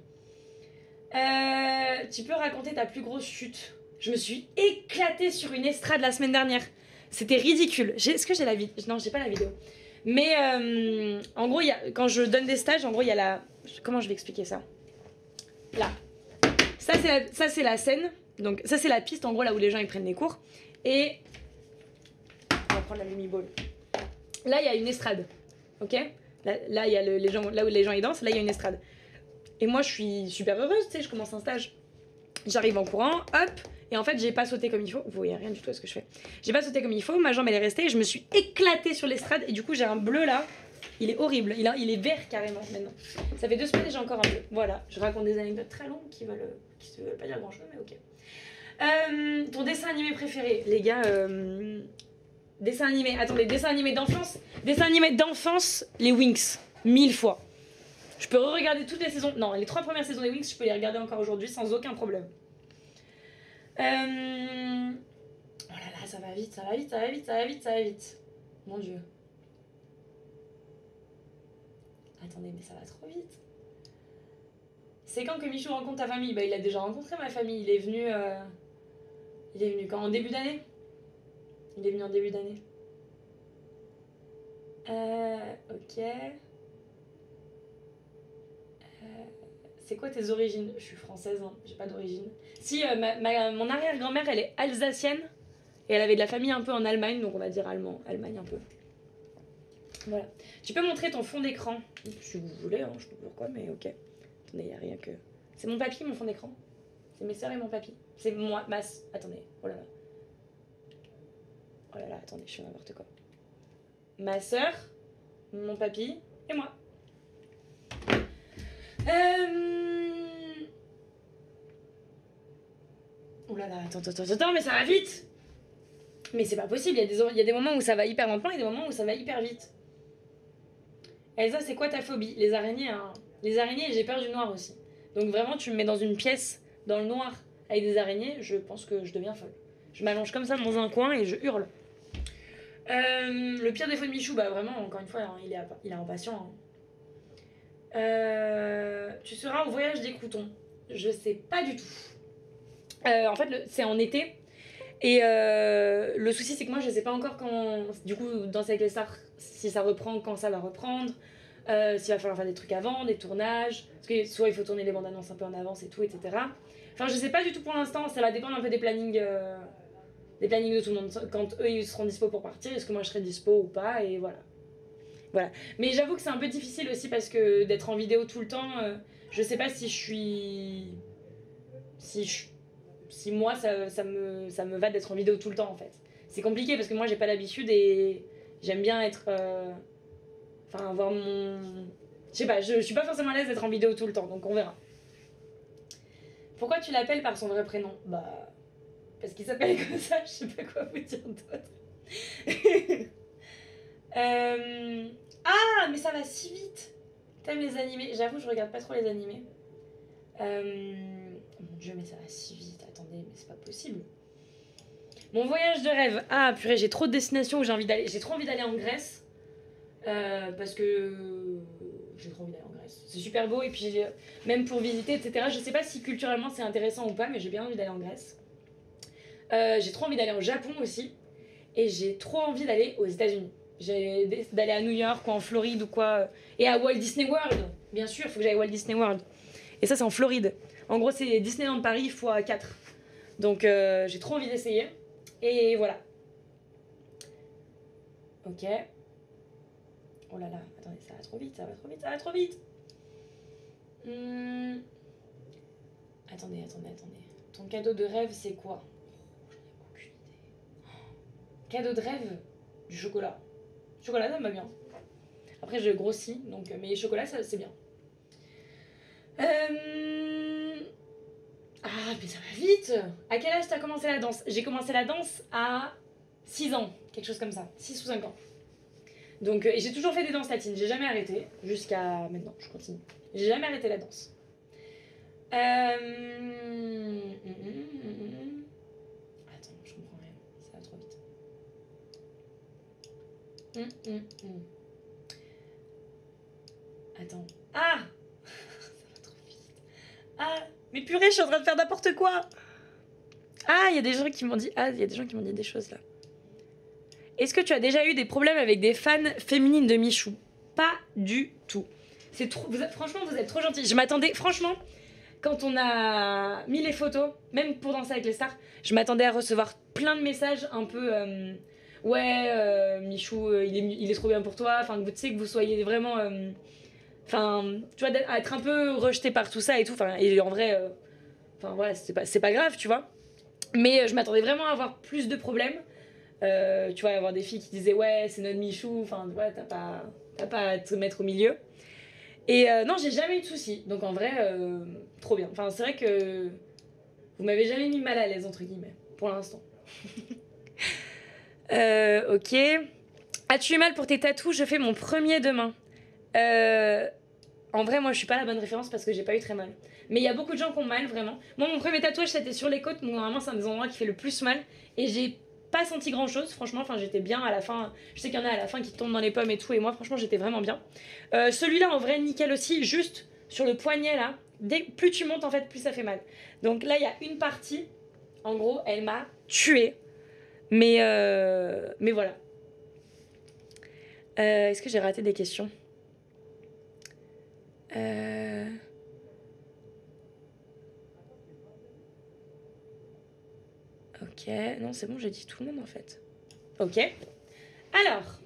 tu peux raconter ta plus grosse chute? Je me suis éclatée sur une estrade la semaine dernière. C'était ridicule. Est-ce que j'ai la vidéo Non, j'ai pas la vidéo. Mais euh, en gros, y a, quand je donne des stages, en gros, il y a la. Comment je vais expliquer ça? Là. Ça, c'est la, la scène. Donc, ça, c'est la piste, en gros, là où les gens ils prennent les cours. Et. On va prendre la lumiball. Là, il y a une estrade. Ok? Là, il y a les gens, là où les gens ils dansent, là, il y a une estrade. Et moi, je suis super heureuse, tu sais, je commence un stage. J'arrive en courant, hop, et en fait, j'ai pas sauté comme il faut. Vous voyez rien du tout à ce que je fais. J'ai pas sauté comme il faut, ma jambe elle est restée je me suis éclatée sur l'estrade. Et du coup, j'ai un bleu là. Il est horrible. Il, a, il est vert carrément maintenant. Ça fait deux semaines et j'ai encore un bleu. Voilà, je raconte des anecdotes très longues qui veulent, qui veulent pas dire grand chose, mais ok. Euh, ton dessin animé préféré, les gars. Euh, dessin animé. Attendez, dessin animé d'enfance. Dessin animé d'enfance, les Winx. Mille fois. Je peux re-regarder toutes les saisons. Non, les trois premières saisons des Winx, je peux les regarder encore aujourd'hui sans aucun problème. Euh... Oh là là, ça va vite, ça va vite, ça va vite, ça va vite, ça va vite. Mon dieu. Attendez, mais ça va trop vite. C'est quand que Michou rencontre ta famille? Bah il a déjà rencontré ma famille. Il est venu. Euh... Il est venu quand? En début d'année? Il est venu en début d'année. Euh. Ok. C'est quoi tes origines? Je suis française, hein, j'ai pas d'origine. Si, euh, ma, mon arrière-grand-mère, elle est alsacienne, et elle avait de la famille un peu en Allemagne, donc on va dire allemand, Allemagne un peu. Voilà. Tu peux montrer ton fond d'écran Si vous voulez, hein, je sais pas pourquoi, mais ok. Attendez, y a rien que. C'est mon papy, mon fond d'écran. C'est mes soeurs et mon papy. C'est moi, ma. Attendez, oh là là. Oh là là, attendez, je fais n'importe quoi. Ma soeur, mon papy et moi. Euh... Oh là là, attends, attends, attends, mais ça va vite Mais c'est pas possible, il y, a des, y a des moments où ça va hyper lentement et des moments où ça va hyper vite. Elsa, c'est quoi ta phobie? Les araignées, hein. Les araignées, j'ai peur du noir aussi. Donc vraiment, tu me mets dans une pièce, dans le noir, avec des araignées, je pense que je deviens folle. Je m'allonge comme ça dans un coin et je hurle. Euh, le pire défaut de Michou, bah vraiment, encore une fois, hein, il, est, il est impatient. Hein. Euh, tu seras au voyage des croutons. Je sais pas du tout. Euh, en fait, c'est en été. Et euh, le souci, c'est que moi, je sais pas encore quand. Du coup, dans avec les si ça reprend, quand ça va reprendre. S'il va falloir faire des trucs avant, des tournages. Parce que soit il faut tourner les bandes annonces un peu en avance et tout, etc. Enfin, je sais pas du tout pour l'instant. Ça va dépendre un peu des plannings. des plannings de tout le monde. Quand eux, ils seront dispo pour partir, est-ce que moi je serai dispo ou pas Et voilà. Voilà. Mais j'avoue que c'est un peu difficile aussi parce que d'être en vidéo tout le temps, euh, je sais pas si je suis. Si, je... si moi ça, ça, me, ça me va d'être en vidéo tout le temps en fait. C'est compliqué parce que moi j'ai pas l'habitude et j'aime bien être. Euh, enfin, avoir mon. Je sais pas, je, je suis pas forcément à l'aise d'être en vidéo tout le temps donc on verra. Pourquoi tu l'appelles par son vrai prénom? Bah. Parce qu'il s'appelle comme ça, je sais pas quoi vous dire d'autre. Euh, ah, mais ça va si vite. T'aimes les animés J'avoue, je regarde pas trop les animés. Euh, mon dieu, mais ça va si vite. Attendez, mais c'est pas possible. Mon voyage de rêve. Ah, purée, j'ai trop de destinations où j'ai envie d'aller. J'ai trop envie d'aller en Grèce. Euh, parce que j'ai trop envie d'aller en Grèce. C'est super beau et puis même pour visiter, etc. Je sais pas si culturellement c'est intéressant ou pas, mais j'ai bien envie d'aller en Grèce. j'ai trop envie d'aller au Japon aussi. Et j'ai trop envie d'aller aux États-Unis d'aller à New York ou en Floride ou quoi. Et à Walt Disney World, bien sûr, il faut que j'aille à Walt Disney World. Et ça, c'est en Floride. En gros, c'est Disneyland Paris x 4. Donc, euh, j'ai trop envie d'essayer. Et voilà. Ok. Oh là là, attendez, ça va trop vite, ça va trop vite, ça va trop vite. Hmm. Attendez, attendez, attendez. Ton cadeau de rêve, c'est quoi? J'en ai aucune idée. Cadeau de rêve? Du chocolat. Chocolat, ça me va bien. Après, je grossis, donc, mais chocolat, ça, c'est bien. Euh... Ah, mais ça va vite À quel âge t'as commencé la danse? J'ai commencé la danse à 6 ans, quelque chose comme ça, 6 ou 5 ans. Donc, euh, j'ai toujours fait des danses latines, j'ai jamais arrêté, jusqu'à maintenant, je continue. J'ai jamais arrêté la danse. Euh... Hum, hum, hum. Attends. Ah. Ah Mais purée, je suis en train de faire n'importe quoi Ah, il y a des gens qui m'ont dit... Ah, il y a des gens qui m'ont dit des choses là. Est-ce que tu as déjà eu des problèmes avec des fans féminines de Michou? Pas du tout. C'est trop... Franchement, vous êtes trop gentils. Je m'attendais... Franchement, quand on a mis les photos, même pour danser avec les stars, je m'attendais à recevoir plein de messages un peu... euh, ouais, euh, Michou, euh, il, est, il est trop bien pour toi. Enfin, que vous tu sais que vous soyez vraiment... euh, Enfin, tu vois, à être un peu rejeté par tout ça et tout. Enfin, et en vrai, enfin voilà, c'est pas, c'est pas grave, tu vois. Mais je m'attendais vraiment à avoir plus de problèmes. Tu vois, avoir des filles qui disaient ouais, c'est notre Michou. Enfin, tu vois, t'as pas, t'as pas à te mettre au milieu. Et non, j'ai jamais eu de soucis. Donc en vrai, trop bien. Enfin, c'est vrai que vous m'avez jamais mis mal à l'aise entre guillemets, pour l'instant. Euh, ok. As-tu eu mal pour tes tatous? Je fais mon premier demain. Euh, en vrai, moi, je suis pas la bonne référence parce que j'ai pas eu très mal. Mais il y a beaucoup de gens qui ont mal, vraiment. Moi, mon premier tatouage, c'était sur les côtes. Donc, normalement, c'est un des endroits qui fait le plus mal. Et j'ai pas senti grand chose, franchement. Enfin, j'étais bien à la fin. Je sais qu'il y en a à la fin qui tombent dans les pommes et tout. Et moi, franchement, j'étais vraiment bien. Euh, Celui-là, en vrai, nickel aussi. Juste sur le poignet, là. Plus tu montes, en fait, plus ça fait mal. Donc là, il y a une partie. En gros, elle m'a tuée. Mais, euh, mais voilà. Euh, Est-ce que j'ai raté des questions? Euh, Ok, non, c'est bon, j'ai dit tout le monde en fait. Ok. Alors.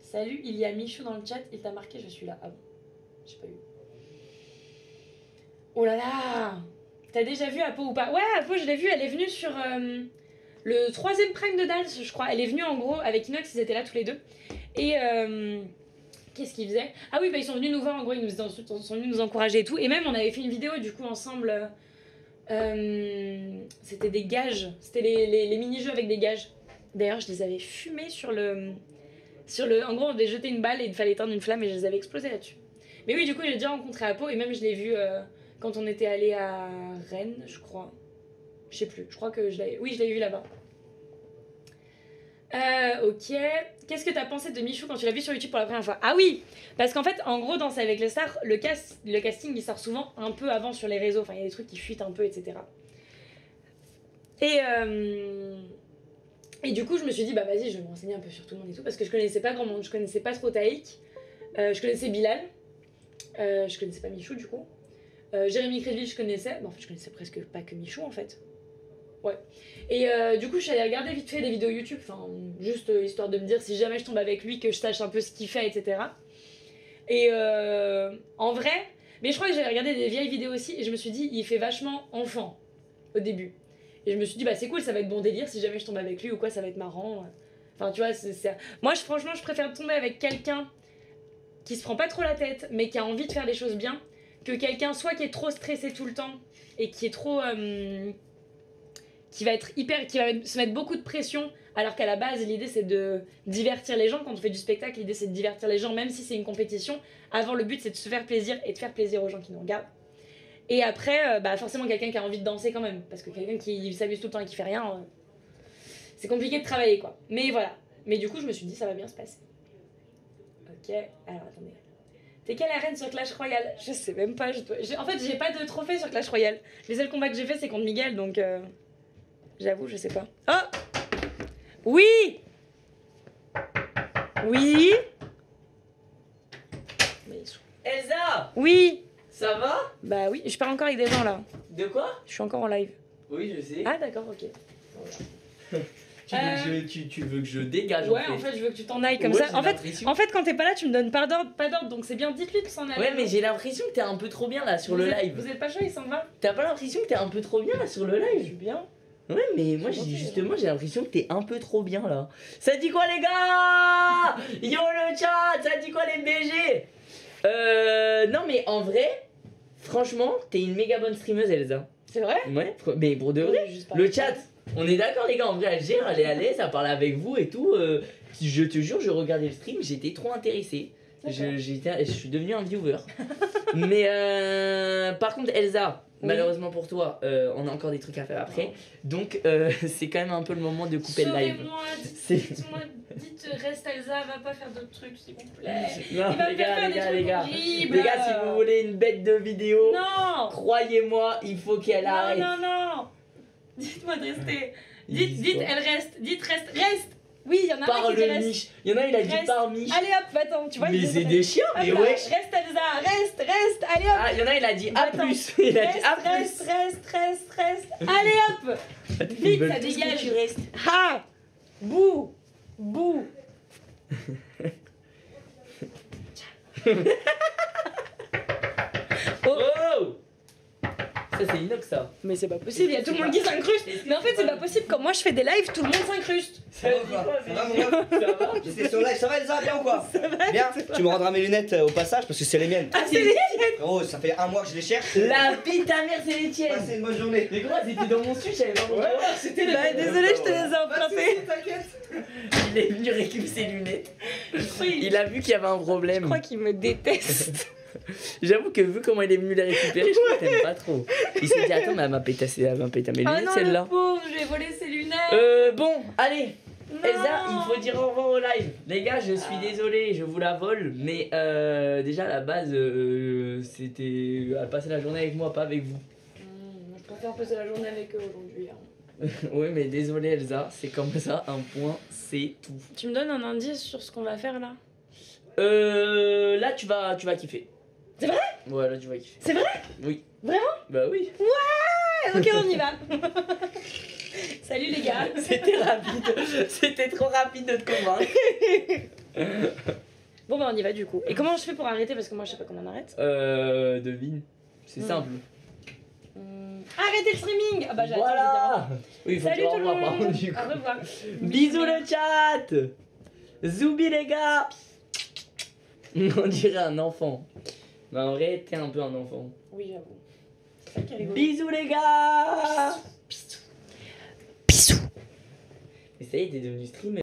Salut, il y a Michou dans le chat, il t'a marqué, je suis là. Ah bon? J'ai pas eu. Oh là là T'as déjà vu Apo ou pas? Ouais, Apo, je l'ai vue, elle est venue sur euh, le troisième prime de Dals, je crois. Elle est venue en gros avec Inox, ils étaient là tous les deux. Et euh, qu'est-ce qu'ils faisaient? Ah oui, bah, ils sont venus nous voir, en gros, ils nous, ils sont venus nous encourager et tout. Et même, on avait fait une vidéo du coup ensemble. euh, c'était des gages, c'était les, les- mini-jeux avec des gages. D'ailleurs, je les avais fumés sur le. Sur le en gros, on avait jeté une balle et il fallait éteindre une flamme et je les avais explosés là-dessus. Mais oui, du coup, j'ai déjà rencontré Apo et même je l'ai vu quand on était allé à Rennes, je crois. Je sais plus, je crois que je l'avais. Oui, je l'avais vu là-bas. Euh, ok. Qu'est-ce que t'as pensé de Michou quand tu l'as vu sur YouTube pour la première fois? Ah oui Parce qu'en fait, en gros, Danser avec les stars, le, cast, le casting il sort souvent un peu avant sur les réseaux. Enfin, il y a des trucs qui fuitent un peu, etc. Et, euh, et du coup, je me suis dit, bah vas-y, je vais me renseigner un peu sur tout le monde et tout. Parce que je connaissais pas grand monde. Je connaissais pas trop Taïk. Euh, je connaissais Bilal. Je connaissais pas Michou du coup. Euh, Jérémy Crédville, je connaissais. Bon, en fait, je connaissais presque pas que Michou en fait. Ouais. Et euh, du coup, je suis allée regarder vite fait des vidéos YouTube, enfin, juste euh, histoire de me dire si jamais je tombe avec lui, que je sache un peu ce qu'il fait, etc. Et en vrai, mais je crois que j'avais regardé des vieilles vidéos aussi, et je me suis dit, il fait vachement enfant au début. Et je me suis dit, bah c'est cool, ça va être bon délire, si jamais je tombe avec lui ou quoi, ça va être marrant. Enfin, tu vois, c'est- Moi, je, franchement, je préfère tomber avec quelqu'un qui se prend pas trop la tête, mais qui a envie de faire les choses bien, que quelqu'un soit qui est trop stressé tout le temps et qui est trop. euh, qui va être hyper. qui va se mettre beaucoup de pression, alors qu'à la base, l'idée c'est de divertir les gens. Quand on fait du spectacle, l'idée c'est de divertir les gens, même si c'est une compétition. Avant, le but c'est de se faire plaisir et de faire plaisir aux gens qui nous regardent. Et après, euh, bah forcément, quelqu'un qui a envie de danser quand même, parce que quelqu'un qui s'amuse tout le temps et qui fait rien, euh, c'est compliqué de travailler quoi. Mais voilà. Mais du coup, je me suis dit, ça va bien se passer. Ok, alors attendez. T'es quelle arène sur Clash Royale? Je sais même pas. Je dois- En fait, j'ai pas de trophée sur Clash Royale. Les seuls combats que j'ai fait, c'est contre Miguel, donc euh, j'avoue, je sais pas. Oh Oui Oui Elsa Oui Ça va? Bah oui, je parle encore avec des gens là. De quoi? Je suis encore en live. Oui, je sais. Ah d'accord, ok. tu, veux que je, tu, tu veux que je dégage Ouais, en fait, je veux que tu t'en ailles comme Ouais, ça. En fait, en fait, quand t'es pas là, tu me donnes pas d'ordre, pas d'ordre, donc c'est bien. Dites-lui de s'en aller. Ouais, mais j'ai l'impression que t'es un peu trop bien là sur Vous le êtes- live. Vous êtes pas chaud, il s'en va T'as pas l'impression que t'es un peu trop bien là sur le Je suis live bien. Ouais, mais moi j'ai justement j'ai l'impression que t'es un peu trop bien là. Ça dit quoi les gars? Yo le chat, ça dit quoi les BG Euh non mais en vrai, franchement, t'es une méga bonne streameuse Elsa. C'est vrai? Ouais, mais pour de vrai. Oui. Le chat, on est d'accord les gars, en vrai elle gère, elle est à l'aise, elle parle avec vous et tout. euh, je te jure, je regardais le stream, j'étais trop intéressé. Je, suis devenu un viewer. Mais euh, par contre, Elsa, Oui. malheureusement pour toi, euh, on a encore des trucs à faire après. Donc, euh, c'est quand même un peu le moment de couper le live. Dites-moi, dites reste Elsa, va pas faire d'autres trucs s'il vous plaît. Non, Il va les gars, faire les des gars, trucs les gars. horribles. Les gars, si vous voulez une bête de vidéo, Non croyez-moi, il faut qu'elle Non, arrête. non, non Dites-moi de rester. Dites, dites, elle reste. Dites, reste, reste Oui, il y en a un Par qui dit le reste. niche. Il y en a, il a dit Reste. par niche. Allez hop, attends, tu vois mais il c'est des chiens, mais wesh. Reste Elsa, reste, reste, allez hop Ah, il y en a, il a dit A+. Attends. Il a dit A+. reste, reste, reste, reste Allez hop Vite, ça dégage. tu restes. Ha Bouh Bouh Oh Ça, c'est inox, ça. Mais c'est pas possible, il y a tout le monde qui s'incruste Mais en fait, c'est pas possible, quand moi je fais des lives, tout le monde s'incruste Ça va J'étais sur live, ça va Elsa, bien ou quoi Bien Tu me rendras mes lunettes euh, au passage parce que c'est les miennes. Ah, c'est les Frérot, ça fait un mois que je les cherche. La vie de ta mère, c'est les tiennes. Passez une bonne journée. Mais gros, c'était dans mon suite, j'avais pas mon c'était Bah, désolé, je te les ai empruntés t'inquiète. Il est venu récupérer ses lunettes. Il a vu qu'il y avait un problème. Je crois qu'il me déteste J'avoue que vu comment il est venu les récupérer, je crois que t'aimes pas trop. Il s'est dit, attends, mais elle m'a pétassé, elle m'a mes Ah lunettes, non, le celle-là. pauvre, je vais voler ses lunettes Euh, bon, allez, Non. Elsa, il faut dire au revoir au live. Les gars, je suis Ah. désolé, je vous la vole, mais euh, déjà à la base, euh, c'était à passer la journée avec moi, pas avec vous. Hmm, Je préfère passer la journée avec eux aujourd'hui. hein. oui, mais désolé Elsa, c'est comme ça, un point, c'est tout. Tu me donnes un indice sur ce qu'on va faire là? Euh, là, tu vas, tu vas kiffer. C'est vrai? Ouais, là, tu vas kiffer. C'est vrai? Oui. Vraiment? Bah oui. Ouais, ok, on y va Salut les gars C'était rapide, c'était trop rapide de te convaincre. Bon bah on y va du coup. Et comment je fais pour arrêter? Parce que moi je sais pas comment on arrête. Euh, devine. C'est Hmm. simple. Hmm, Arrêtez le streaming Ah bah j'attends Voilà Oui, faut Salut tout le monde contre du coup. Au revoir Bisous le chat Zoubi les gars On dirait un enfant. Mais en vrai, t'es un peu un enfant. Oui j'avoue. Bisous les gars Bisous Mais ça y est, t'es devenu streamer.